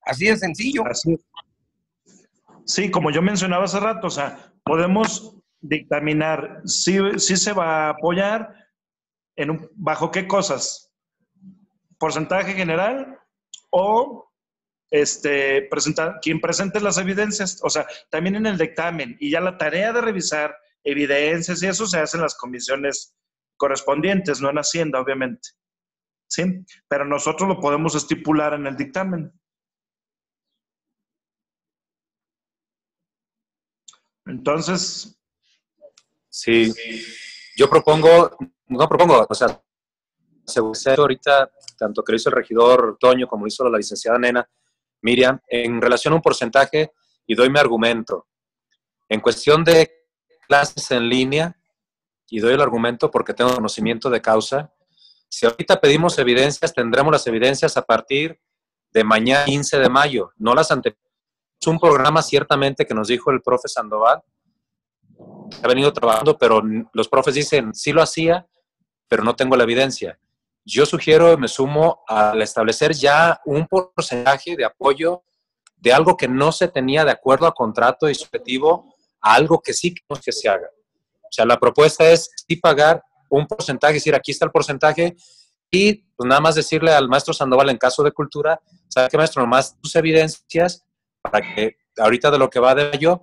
Así de sencillo. Así es. Sí, como yo mencionaba hace rato, o sea, podemos dictaminar si, si se va a apoyar en un, bajo qué cosas. Porcentaje general o este, presentar, quien presente las evidencias, o sea, también en el dictamen y ya la tarea de revisar evidencias y eso se hace en las comisiones correspondientes, no en Hacienda, obviamente. ¿Sí? Pero nosotros lo podemos estipular en el dictamen. Entonces, Sí, yo propongo, no propongo, o sea, según sea ahorita, tanto que lo hizo el regidor Toño como lo hizo la licenciada Nena, Miriam, en relación a un porcentaje, y doy mi argumento. En cuestión de clases en línea, y doy el argumento porque tengo conocimiento de causa, si ahorita pedimos evidencias, tendremos las evidencias a partir de mañana 15 de mayo, no las ante. Un programa ciertamente que nos dijo el profe Sandoval, ha venido trabajando, pero los profes dicen, sí lo hacía, pero no tengo la evidencia. Yo sugiero, me sumo al establecer ya un porcentaje de apoyo de algo que no se tenía de acuerdo a contrato y subjetivo a algo que sí queremos que se haga. O sea, la propuesta es sí pagar un porcentaje, es decir, aquí está el porcentaje y pues nada más decirle al maestro Sandoval en caso de cultura, ¿sabe qué maestro? Nomás tus evidencias para que ahorita de lo que va de mayo,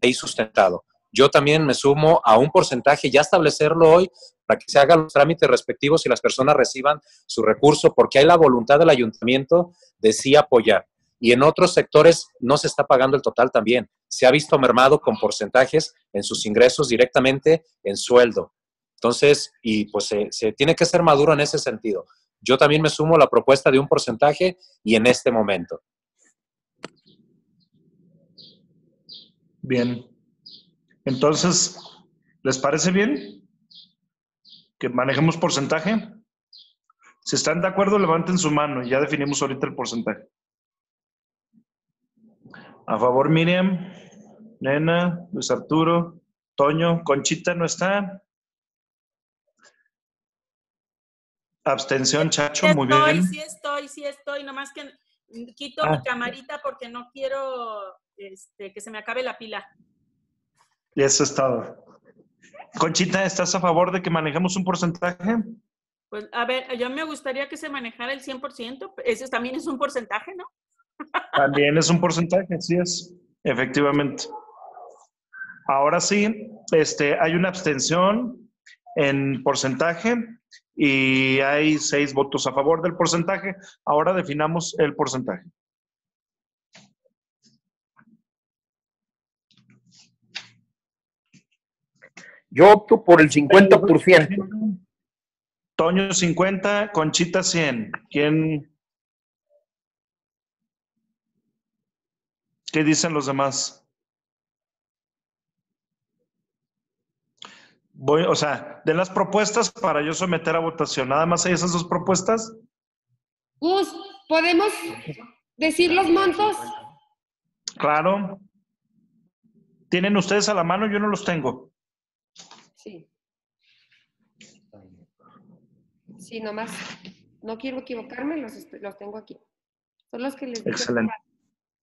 ahí sustentado. Yo también me sumo a un porcentaje, ya establecerlo hoy, para que se hagan los trámites respectivos y las personas reciban su recurso, porque hay la voluntad del ayuntamiento de sí apoyar. Y en otros sectores no se está pagando el total también. Se ha visto mermado con porcentajes en sus ingresos directamente en sueldo. Entonces, y pues se, se tiene que ser maduro en ese sentido. Yo también me sumo a la propuesta de un porcentaje y en este momento. Bien. Entonces, ¿les parece bien que manejemos porcentaje? Si están de acuerdo, levanten su mano y ya definimos ahorita el porcentaje. A favor, Miriam, Nena, Luis Arturo, Toño, Conchita no está. Abstención, Chacho, Sí muy estoy, bien. sí estoy, sí estoy, nomás que quito Ah. mi camarita porque no quiero este, que se me acabe la pila. Y eso es todo. Conchita, ¿estás a favor de que manejemos un porcentaje? Pues a ver, yo me gustaría que se manejara el 100%, ese también es un porcentaje, ¿no? <laughs> También es un porcentaje, así es, efectivamente. Ahora sí, este, hay una abstención en porcentaje y hay seis votos a favor del porcentaje. Ahora definamos el porcentaje. Yo opto por el 50%. Toño 50, Conchita 100. ¿Quién? ¿Qué dicen los demás? Voy, o sea, de las propuestas para yo someter a votación, ¿nada más hay esas dos propuestas? Gus, ¿podemos decir los montos? Claro. ¿Tienen ustedes a la mano? Yo no los tengo. Sí. Sí, nomás. No quiero equivocarme, los, los tengo aquí. Son los que les dije. Excelente.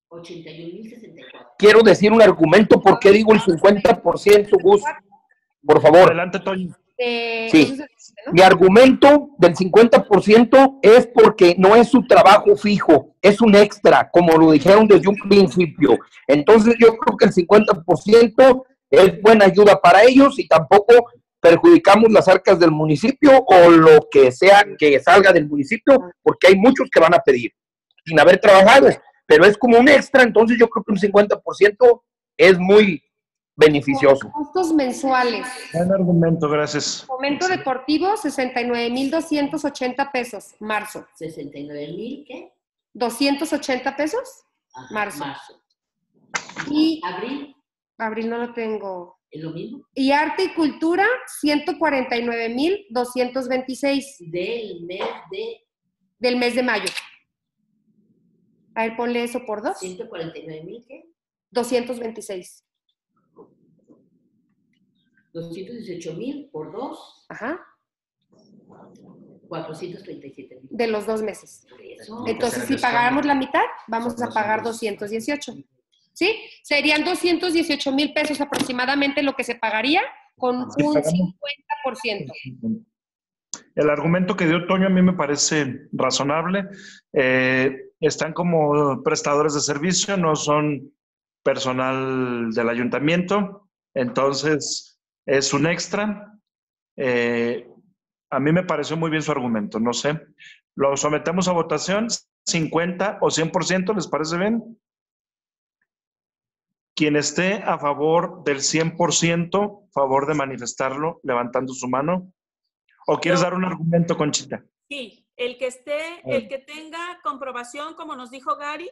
81.064. Quiero decir un argumento por qué digo el 50%, Gus. Por favor. Adelante, Toño. Sí. Mi argumento del 50% es porque no es su trabajo fijo, es un extra, como lo dijeron desde un principio. Entonces yo creo que el 50% es buena ayuda para ellos y tampoco perjudicamos las arcas del municipio o lo que sea que salga del municipio, porque hay muchos que van a pedir sin haber trabajado, pero es como un extra, entonces yo creo que un 50% es muy beneficioso. Costos mensuales. Buen argumento, gracias. Momento deportivo, 69,280 pesos, marzo. 69 mil, ¿qué? 280 pesos, Marzo. Marzo. y Abril, abril no lo tengo. es lo mismo. Y arte y cultura, 149,226 Del mes de del mes de mayo. A ver, ponle eso por dos. 149 mil, ¿qué? 226. 218 mil por dos, Ajá. 437 mil. De los dos meses. Entonces, si pagáramos la mitad, vamos a pagar 218. ¿Sí? Serían 218 mil pesos aproximadamente lo que se pagaría con Sí, un pagamos. 50%. El argumento que dio Toño a mí me parece razonable. Eh, están como prestadores de servicio, no son personal del ayuntamiento, entonces es un extra. Eh, a mí me pareció muy bien su argumento, no sé. Lo sometemos a votación, 50 o 100%, ¿les parece bien? Quien esté a favor del 100%, favor de manifestarlo levantando su mano. ¿O quieres dar un argumento, Conchita? Sí, el que esté, el que tenga comprobación, como nos dijo Gary,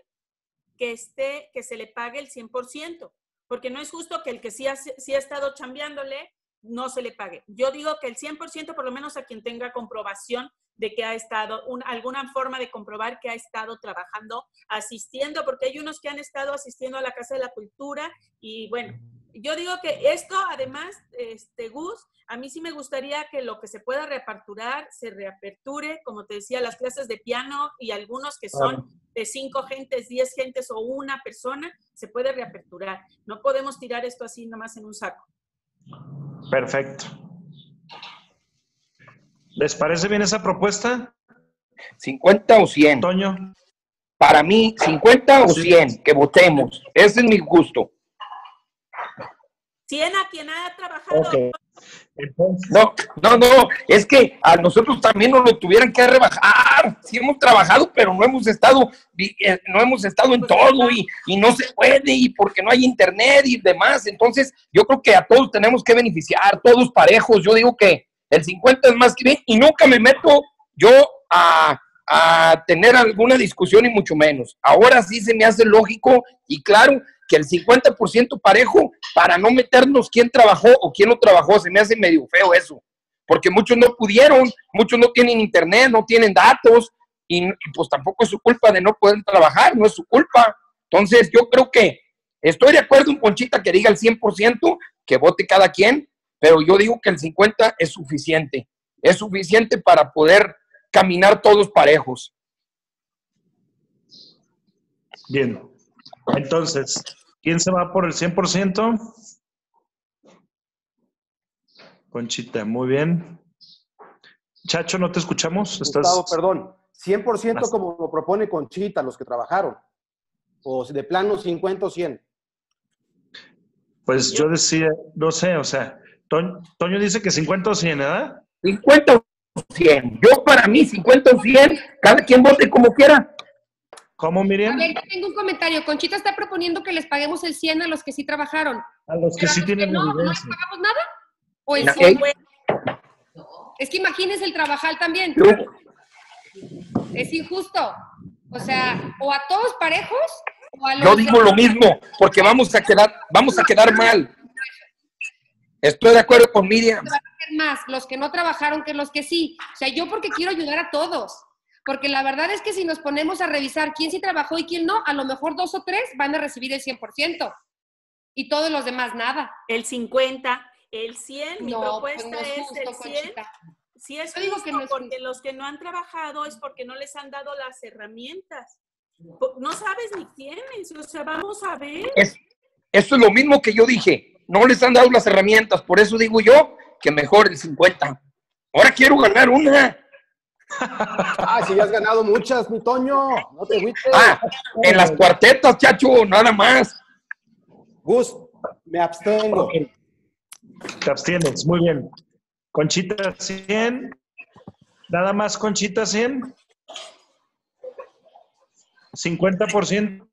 que esté, que se le pague el 100%, porque no es justo que el que sí ha, sí ha estado chambeándole no se le pague. Yo digo que el 100%, por lo menos a quien tenga comprobación de que ha estado, un- alguna forma de comprobar que ha estado trabajando, asistiendo, porque hay unos que han estado asistiendo a la Casa de la Cultura y bueno, yo digo que esto, además, este, Gus, a mí sí me gustaría que lo que se pueda reaperturar, se reaperture, como te decía, las clases de piano y algunos que son de cinco gentes, diez gentes o una persona, se puede reaperturar. No podemos tirar esto así nomás en un saco. Perfecto. ¿Les parece bien esa propuesta, 50 o 100. Toño? Para mí, 50 o Sí. 100, que votemos. Ese es mi gusto. 100 a quien ha trabajado. Ok. Entonces, No, no, no, es que a nosotros también nos lo tuvieran que rebajar. Sí hemos trabajado, pero no hemos estado, eh, no hemos estado en todo y, y no se puede y porque no hay internet y demás. Entonces, yo creo que a todos tenemos que beneficiar, todos parejos. Yo digo que el 50 es más que bien y nunca me meto yo a, a tener alguna discusión y mucho menos. Ahora sí se me hace lógico y claro que el 50% parejo para no meternos quién trabajó o quién no trabajó, se me hace medio feo eso, porque muchos no pudieron, muchos no tienen internet, no tienen datos y, pues tampoco es su culpa de no poder trabajar, no es su culpa. Entonces yo creo que estoy de acuerdo en Ponchita que diga el 100%, que vote cada quien, pero yo digo que el 50% es suficiente, es suficiente para poder caminar todos parejos. bien. Entonces, ¿quién se va por el 100%? Conchita, muy bien. Chacho, ¿no te escuchamos? Estás... Gustavo, perdón. 100% Más. como lo propone Conchita, los que trabajaron. O de plano 50 o 100. Pues yo decía, no sé, o sea, Toño, Toño dice que 50 o 100, ¿verdad? 50 o 100. Yo para mí 50 o 100, cada quien vote como quiera. ¿Cómo, A Miriam? ver, yo tengo un comentario. Conchita está proponiendo que les paguemos el 100 a los que sí trabajaron. A los que Pero a sí los que tienen no, ¿no les pagamos nada? ¿O el Ok. 100? No, Es que imagínense el trabajar también. Yo, Es injusto. O sea, o a todos parejos, o a los yo digo lo mismo, porque vamos a quedar, vamos a quedar mal. Estoy de acuerdo con Miriam. más los que no trabajaron que los que sí. O sea, yo porque quiero ayudar a todos. Porque la verdad es que si nos ponemos a revisar quién sí trabajó y quién no, a lo mejor dos o tres van a recibir el 100%. Y todos los demás nada. El 50, el 100, mi No, pues propuesta no es justo, el 100. Conchita. Sí es Yo digo que no es porque justo. los que no han trabajado es porque no les han dado las herramientas. No sabes ni quiénes, o sea, vamos a ver. Es, eso es lo mismo que yo dije. No les han dado las herramientas, por eso digo yo que mejor el 50. Ahora quiero ganar una. Ah, si ya has ganado muchas, mi Toño. No te agüites. Ah, en las cuartetas, chacho, nada más. Gus, me abstengo. Te abstienes, muy bien. Conchita 100. Nada más Conchita 100. 50%.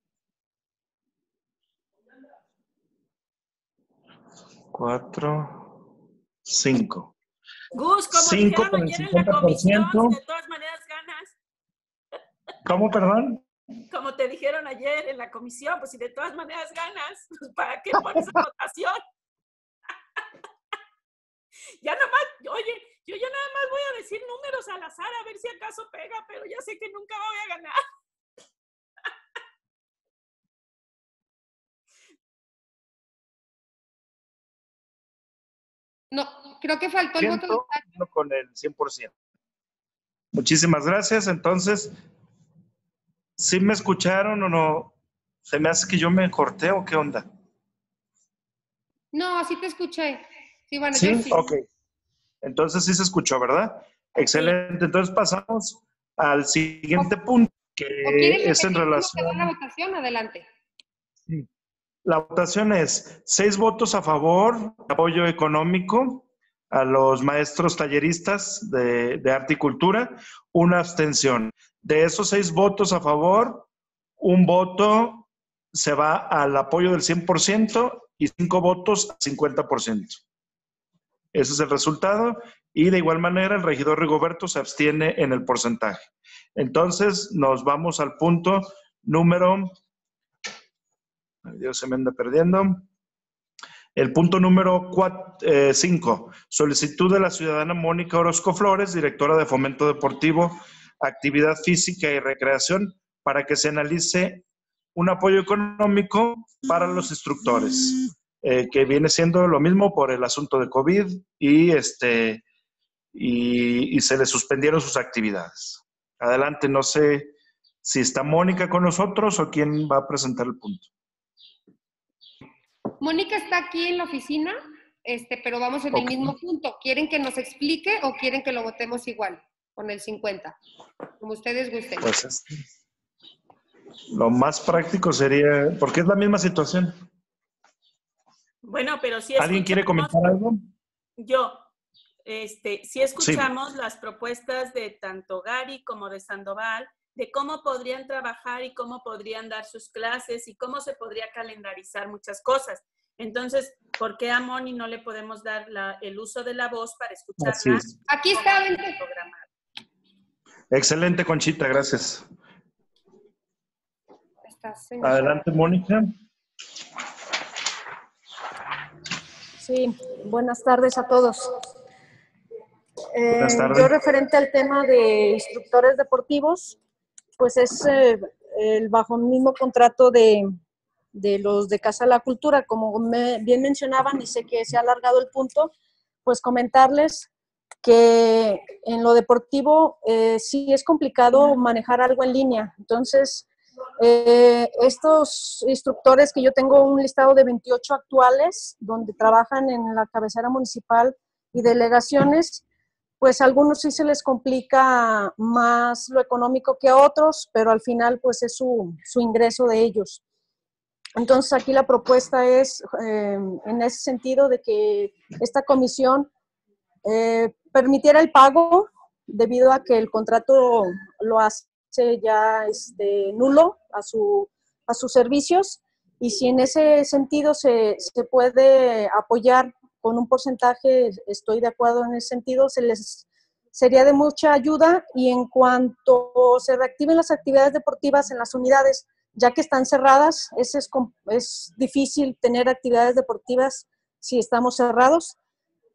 4, 5. Gus, como 5 dijeron con el ayer en la comisión, 50%. de todas maneras ganas. <laughs> ¿Cómo, perdón? Como te dijeron ayer en la comisión, pues si de todas maneras ganas, pues ¿para qué pones votación? <laughs> ya nomás, oye, yo ya nada más voy a decir números al azar a ver si acaso pega, pero ya sé que nunca voy a ganar. <laughs> No, creo que faltó el voto de con el 100%. Muchísimas gracias. Entonces, ¿sí me escucharon o no? ¿Se me hace que yo me corté o qué onda? No, así te escuché. Sí, bueno, ¿Sí? yo sí. Ok. Entonces sí se escuchó, ¿verdad? Excelente. Entonces pasamos al siguiente punto, que ¿O quieres es en relación... la votación? Adelante. La votación es seis votos a favor, apoyo económico a los maestros talleristas de, arte y cultura, una abstención. De esos seis votos a favor, un voto se va al apoyo del 100% y cinco votos al 50%. Ese es el resultado. Y de igual manera, el regidor Rigoberto se abstiene en el porcentaje. Entonces, nos vamos al punto número Dios se me anda perdiendo. El punto número 5, solicitud de la ciudadana Mónica Orozco Flores, directora de Fomento Deportivo, Actividad Física y Recreación, para que se analice un apoyo económico para los instructores, eh, que viene siendo lo mismo por el asunto de COVID y, este, y, y se le suspendieron sus actividades. Adelante, no sé si está Mónica con nosotros o quién va a presentar el punto. Mónica está aquí en la oficina, este, pero vamos en el mismo punto. ¿Quieren que nos explique o quieren que lo votemos igual, con el 50? Como ustedes gusten. Pues es- lo más práctico sería, porque es la misma situación. Bueno, pero si ¿Alguien quiere comentar algo? Yo, este, si escuchamos las propuestas de tanto Gary como de Sandoval, de cómo podrían trabajar y cómo podrían dar sus clases y cómo se podría calendarizar muchas cosas. Entonces, ¿por qué a Moni no le podemos dar la- el uso de la voz para escucharla? Así es. Aquí está, vente. Excelente, Conchita, gracias. Adelante, Mónica. Sí, buenas tardes a todos. Eh, Buenas tardes. Yo referente al tema de instructores deportivos, pues es eh, el bajo el mismo contrato de, de los de Casa La Cultura, como me- bien mencionaban y sé que se ha alargado el punto, pues comentarles que en lo deportivo eh, sí es complicado manejar algo en línea. Entonces, eh, estos instructores que yo tengo un listado de 28 actuales, donde trabajan en la cabecera municipal y delegaciones, pues a algunos sí se les complica más lo económico que a otros, pero al final pues es su, ingreso de ellos. Entonces aquí la propuesta es eh, en ese sentido de que esta comisión eh, permitiera el pago debido a que el contrato lo hace ya este, nulo a, su, a sus servicios y si en ese sentido se, se puede apoyar con un porcentaje, estoy de acuerdo en ese sentido, se les sería de mucha ayuda y en cuanto se reactiven las actividades deportivas en las unidades, ya que están cerradas, es, es, difícil tener actividades deportivas si estamos cerrados,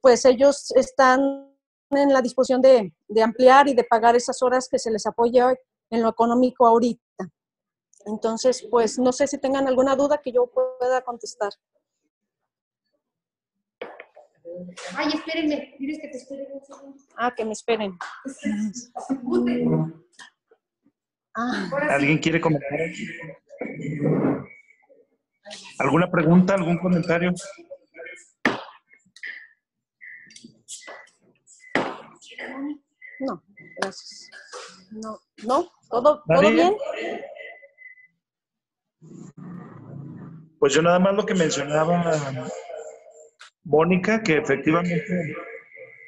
pues ellos están en la disposición de, de ampliar y de pagar esas horas que se les apoya en lo económico ahorita. Entonces, pues no sé si tengan alguna duda que yo pueda contestar. Ay, espérenme. ¿Quieres que te esperen un segundo? Ah, que me esperen. Ah, ¿Alguien quiere comentar? ¿Alguna pregunta, algún comentario? no, gracias. No, no, todo, todo bien. Pues yo nada más lo que mencionaba Mónica, que efectivamente,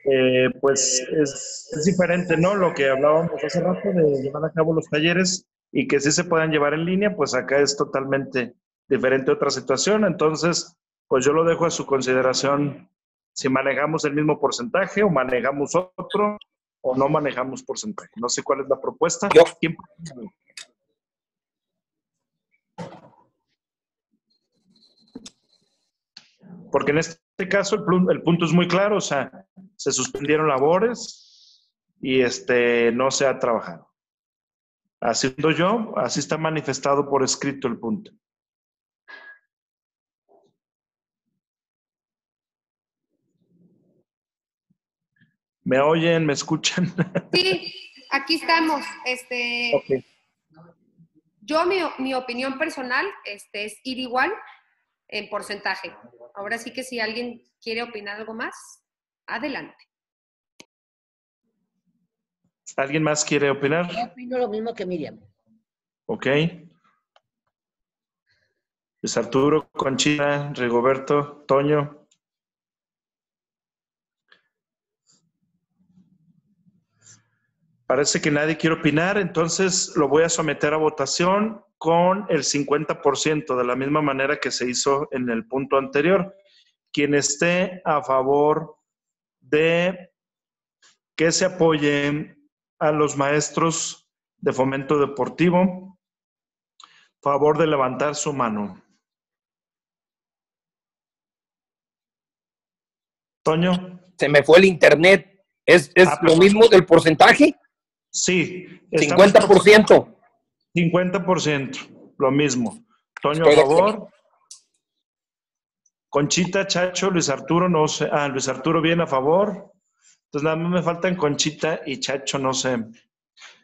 eh, pues es, es diferente, ¿no? Lo que hablábamos hace rato de llevar a cabo los talleres y que sí se puedan llevar en línea, pues acá es totalmente diferente otra situación. Entonces, pues yo lo dejo a su consideración si manejamos el mismo porcentaje o manejamos otro o no manejamos porcentaje. No sé cuál es la propuesta. ¿Quién- Porque en este caso el, punto es muy claro, o sea, se suspendieron labores y este no se ha trabajado. Haciendo yo, así está manifestado por escrito el punto. ¿Me oyen? ¿Me escuchan? <laughs> Sí, aquí estamos. Este, Ok. Yo, mi, mi opinión personal este, es ir igual en porcentaje. Ahora sí que si alguien quiere opinar algo más, adelante. ¿Alguien más quiere opinar? Yo opino lo mismo que Miriam. Ok. Luis Arturo, Conchita, Rigoberto, Toño. Parece que nadie quiere opinar, entonces lo voy a someter a votación con el 50%, de la misma manera que se hizo en el punto anterior. Quien esté a favor de que se apoye a los maestros de fomento deportivo, favor de levantar su mano. Toño. Se me fue el internet. ¿Es, es Ah, lo mismo del porcentaje? Sí. 50%. 50%, lo mismo. Toño, a favor. Conchita, Chacho, Luis Arturo, no sé. Ah, Luis Arturo viene a favor. Entonces nada más me faltan Conchita y Chacho, no sé.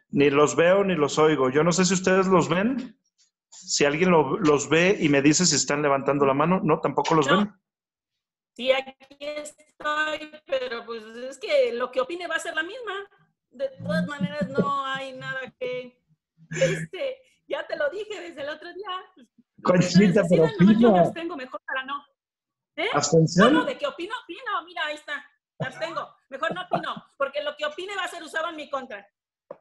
Ni los veo ni los oigo. Yo no sé si ustedes los ven. Si alguien lo- los ve y me dice si están levantando la mano. No, tampoco los No. ven. Sí, aquí estoy, pero pues es que lo que opine va a ser la misma. De todas maneras, no hay nada que... Este, ya te lo dije desde el otro día. Conchita, pero decidan, nomás yo me opina. abstengo mejor para no. ¿Eh? ¿Abstención? No, no, de que opino, opino. Mira, ahí está. Abstengo. Mejor no opino, porque lo que opine va a ser usado en mi contra.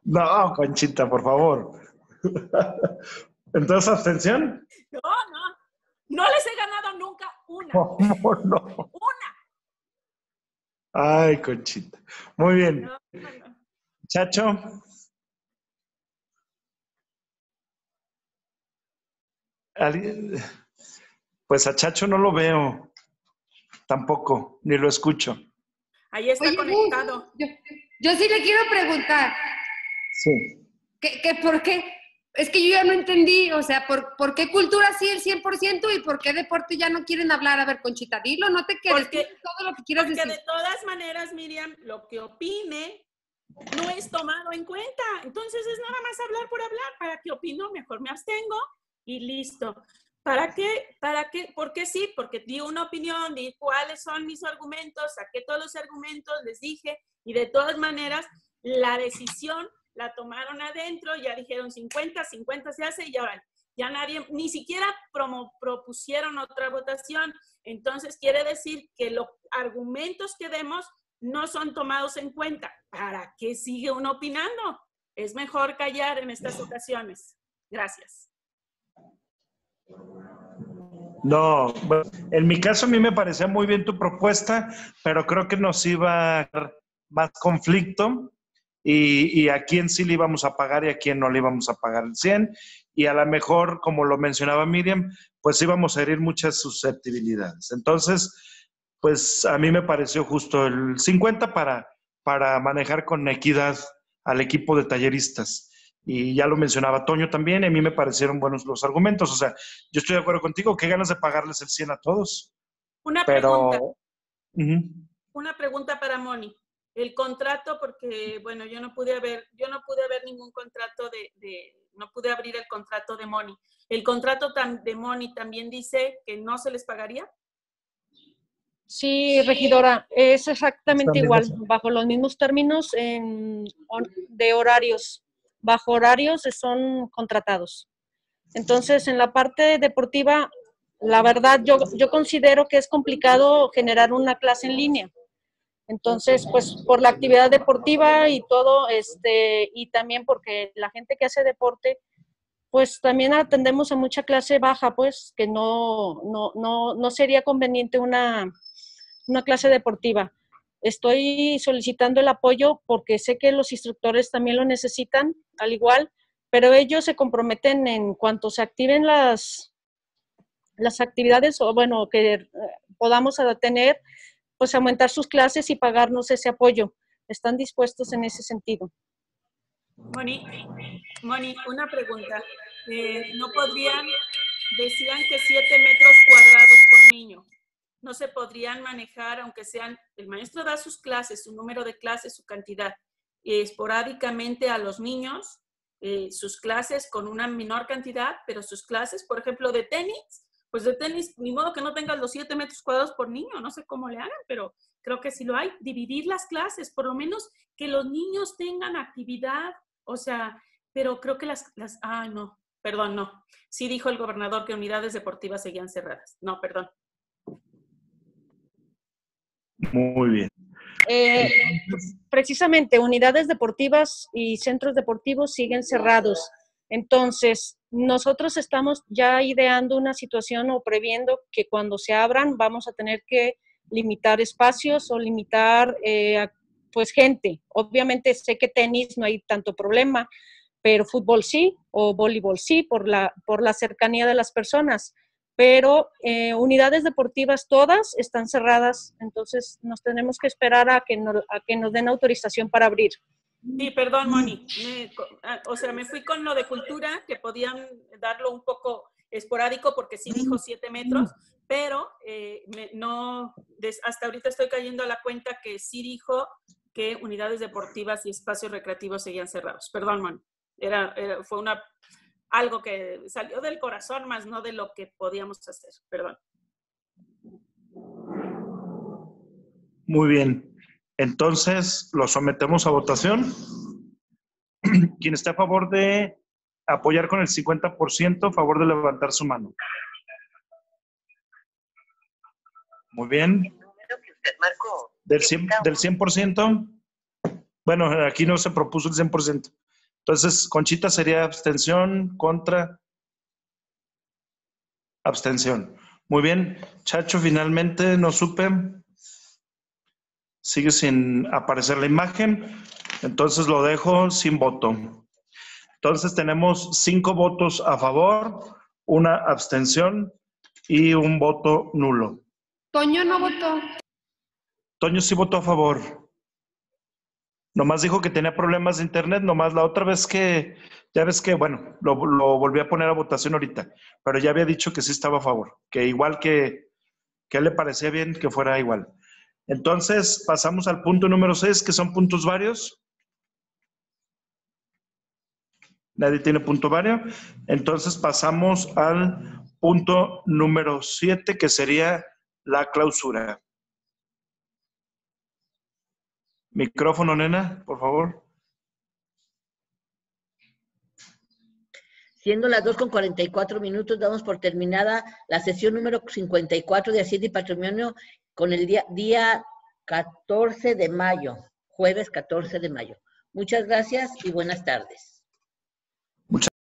No, Conchita, por favor. Entonces, abstención. No, no. No les he ganado nunca una. ¿Cómo no? Una. Ay, Conchita. Muy bien. No, no, no. Chacho. Pues a Chacho no lo veo. Tampoco, ni lo escucho. Ahí está Oye, conectado. Yo, yo sí le quiero preguntar, Sí. ¿qué, qué, ¿por qué? Es que yo ya no entendí, o sea, ¿por, ¿por qué cultura sí el 100% y por qué deporte ya no quieren hablar? A ver, Conchita, dilo, no te quedes, Porque- todo lo que quieras Porque decir. de todas maneras, Miriam, lo que opine no es tomado en cuenta. Entonces es nada más hablar por hablar. ¿Para qué opino? Mejor me abstengo y listo. ¿Para qué? ¿Para qué? ¿Por qué sí? Porque di una opinión, di cuáles son mis argumentos, saqué todos los argumentos, les dije, y de todas maneras, la decisión la tomaron adentro, ya dijeron 50, 50 se hace y ahora ya nadie, ni siquiera promo- propusieron otra votación. Entonces quiere decir que los argumentos que demos no son tomados en cuenta. ¿Para qué sigue uno opinando? Es mejor callar en estas ocasiones. Gracias. No, en mi caso a mí me parecía muy bien tu propuesta, pero creo que nos iba a dar más conflicto y, y a quién sí le íbamos a pagar y a quién no le íbamos a pagar el 100 y a lo mejor, como lo mencionaba Miriam, pues íbamos a herir muchas susceptibilidades. Entonces, pues a mí me pareció justo el 50 para, para manejar con equidad al equipo de talleristas. Y ya lo mencionaba Toño también, y a mí me parecieron buenos los argumentos. O sea, yo estoy de acuerdo contigo, qué ganas de pagarles el 100 a todos. Una Pero, pregunta, una pregunta para Moni. El contrato, porque, bueno, yo no pude ver, yo no pude ver ningún contrato de, de- no pude abrir el contrato de Moni. ¿El contrato de Moni también dice que no se les pagaría? Sí, regidora, es exactamente igual, bajo los mismos términos en- de horarios. Bajo horarios son contratados. Entonces, en la parte deportiva, la verdad, yo, yo considero que es complicado generar una clase en línea. Entonces, pues por la actividad deportiva y todo, este, y también porque la gente que hace deporte, pues también atendemos a mucha clase baja, pues que no, no, no, no sería conveniente una, una clase deportiva. Estoy solicitando el apoyo porque sé que los instructores también lo necesitan, al igual, pero ellos se comprometen en cuanto se activen las, las actividades o bueno, que eh, podamos tener, pues aumentar sus clases y pagarnos ese apoyo. Están dispuestos en ese sentido. Moni, Moni una pregunta. Eh, ¿No podrían, decían que siete metros cuadrados por niño, no se podrían manejar, aunque sean, el maestro da sus clases, su número de clases, su cantidad, esporádicamente a los niños, eh, sus clases con una menor cantidad, pero sus clases, por ejemplo, de tenis, pues de tenis, ni modo que no tengas los 7 metros cuadrados por niño, no sé cómo le hagan, pero creo que si lo hay, dividir las clases, por lo menos que los niños tengan actividad, o sea, pero creo que las, las ah, no, perdón, no. Sí dijo el gobernador que unidades deportivas seguían cerradas. No, perdón. Muy bien. Eh, precisamente, unidades deportivas y centros deportivos siguen cerrados. Entonces, nosotros estamos ya ideando una situación o previendo que cuando se abran vamos a tener que limitar espacios o limitar eh, pues gente. Obviamente sé que tenis no hay tanto problema, pero fútbol sí o voleibol sí por la, por la cercanía de las personas. Pero eh, unidades deportivas todas están cerradas, entonces nos tenemos que esperar a que, a que nos den autorización para abrir. Sí, perdón, Moni. Ah, o sea, me fui con lo de cultura, que podían darlo un poco esporádico porque sí dijo siete metros, pero eh, no, hasta ahorita estoy cayendo a la cuenta que sí dijo que unidades deportivas y espacios recreativos seguían cerrados. Perdón, Moni. Era, fue una, algo que salió del corazón más no de lo que podíamos hacer. Perdón. Muy bien. Entonces, lo sometemos a votación. <clears throat> Quien esté a favor de apoyar con el 50%, a favor de levantar su mano. Muy bien. Del 100%, del 100%. Bueno, aquí no se propuso el 100%. Entonces, Conchita sería abstención contra abstención. Muy bien. Chacho, finalmente no supe sigue sin aparecer la imagen, entonces lo dejo sin voto. Entonces tenemos cinco votos a favor, una abstención y un voto nulo. Toño no votó. Toño sí votó a favor. Nomás dijo que tenía problemas de internet, nomás la otra vez que, ya ves que, bueno, lo, volví a poner a votación ahorita, pero ya había dicho que sí estaba a favor, que igual que, que le parecía bien que fuera igual. Entonces, pasamos al punto número 6, que son puntos varios. Nadie tiene punto vario. Entonces, pasamos al punto número 7, que sería la clausura. Micrófono, nena, por favor. Siendo las 2 con 44 minutos, damos por terminada la sesión número 54 de Hacienda y Patrimonio con el día, día 14 de mayo, jueves 14 de mayo. Muchas gracias y buenas tardes.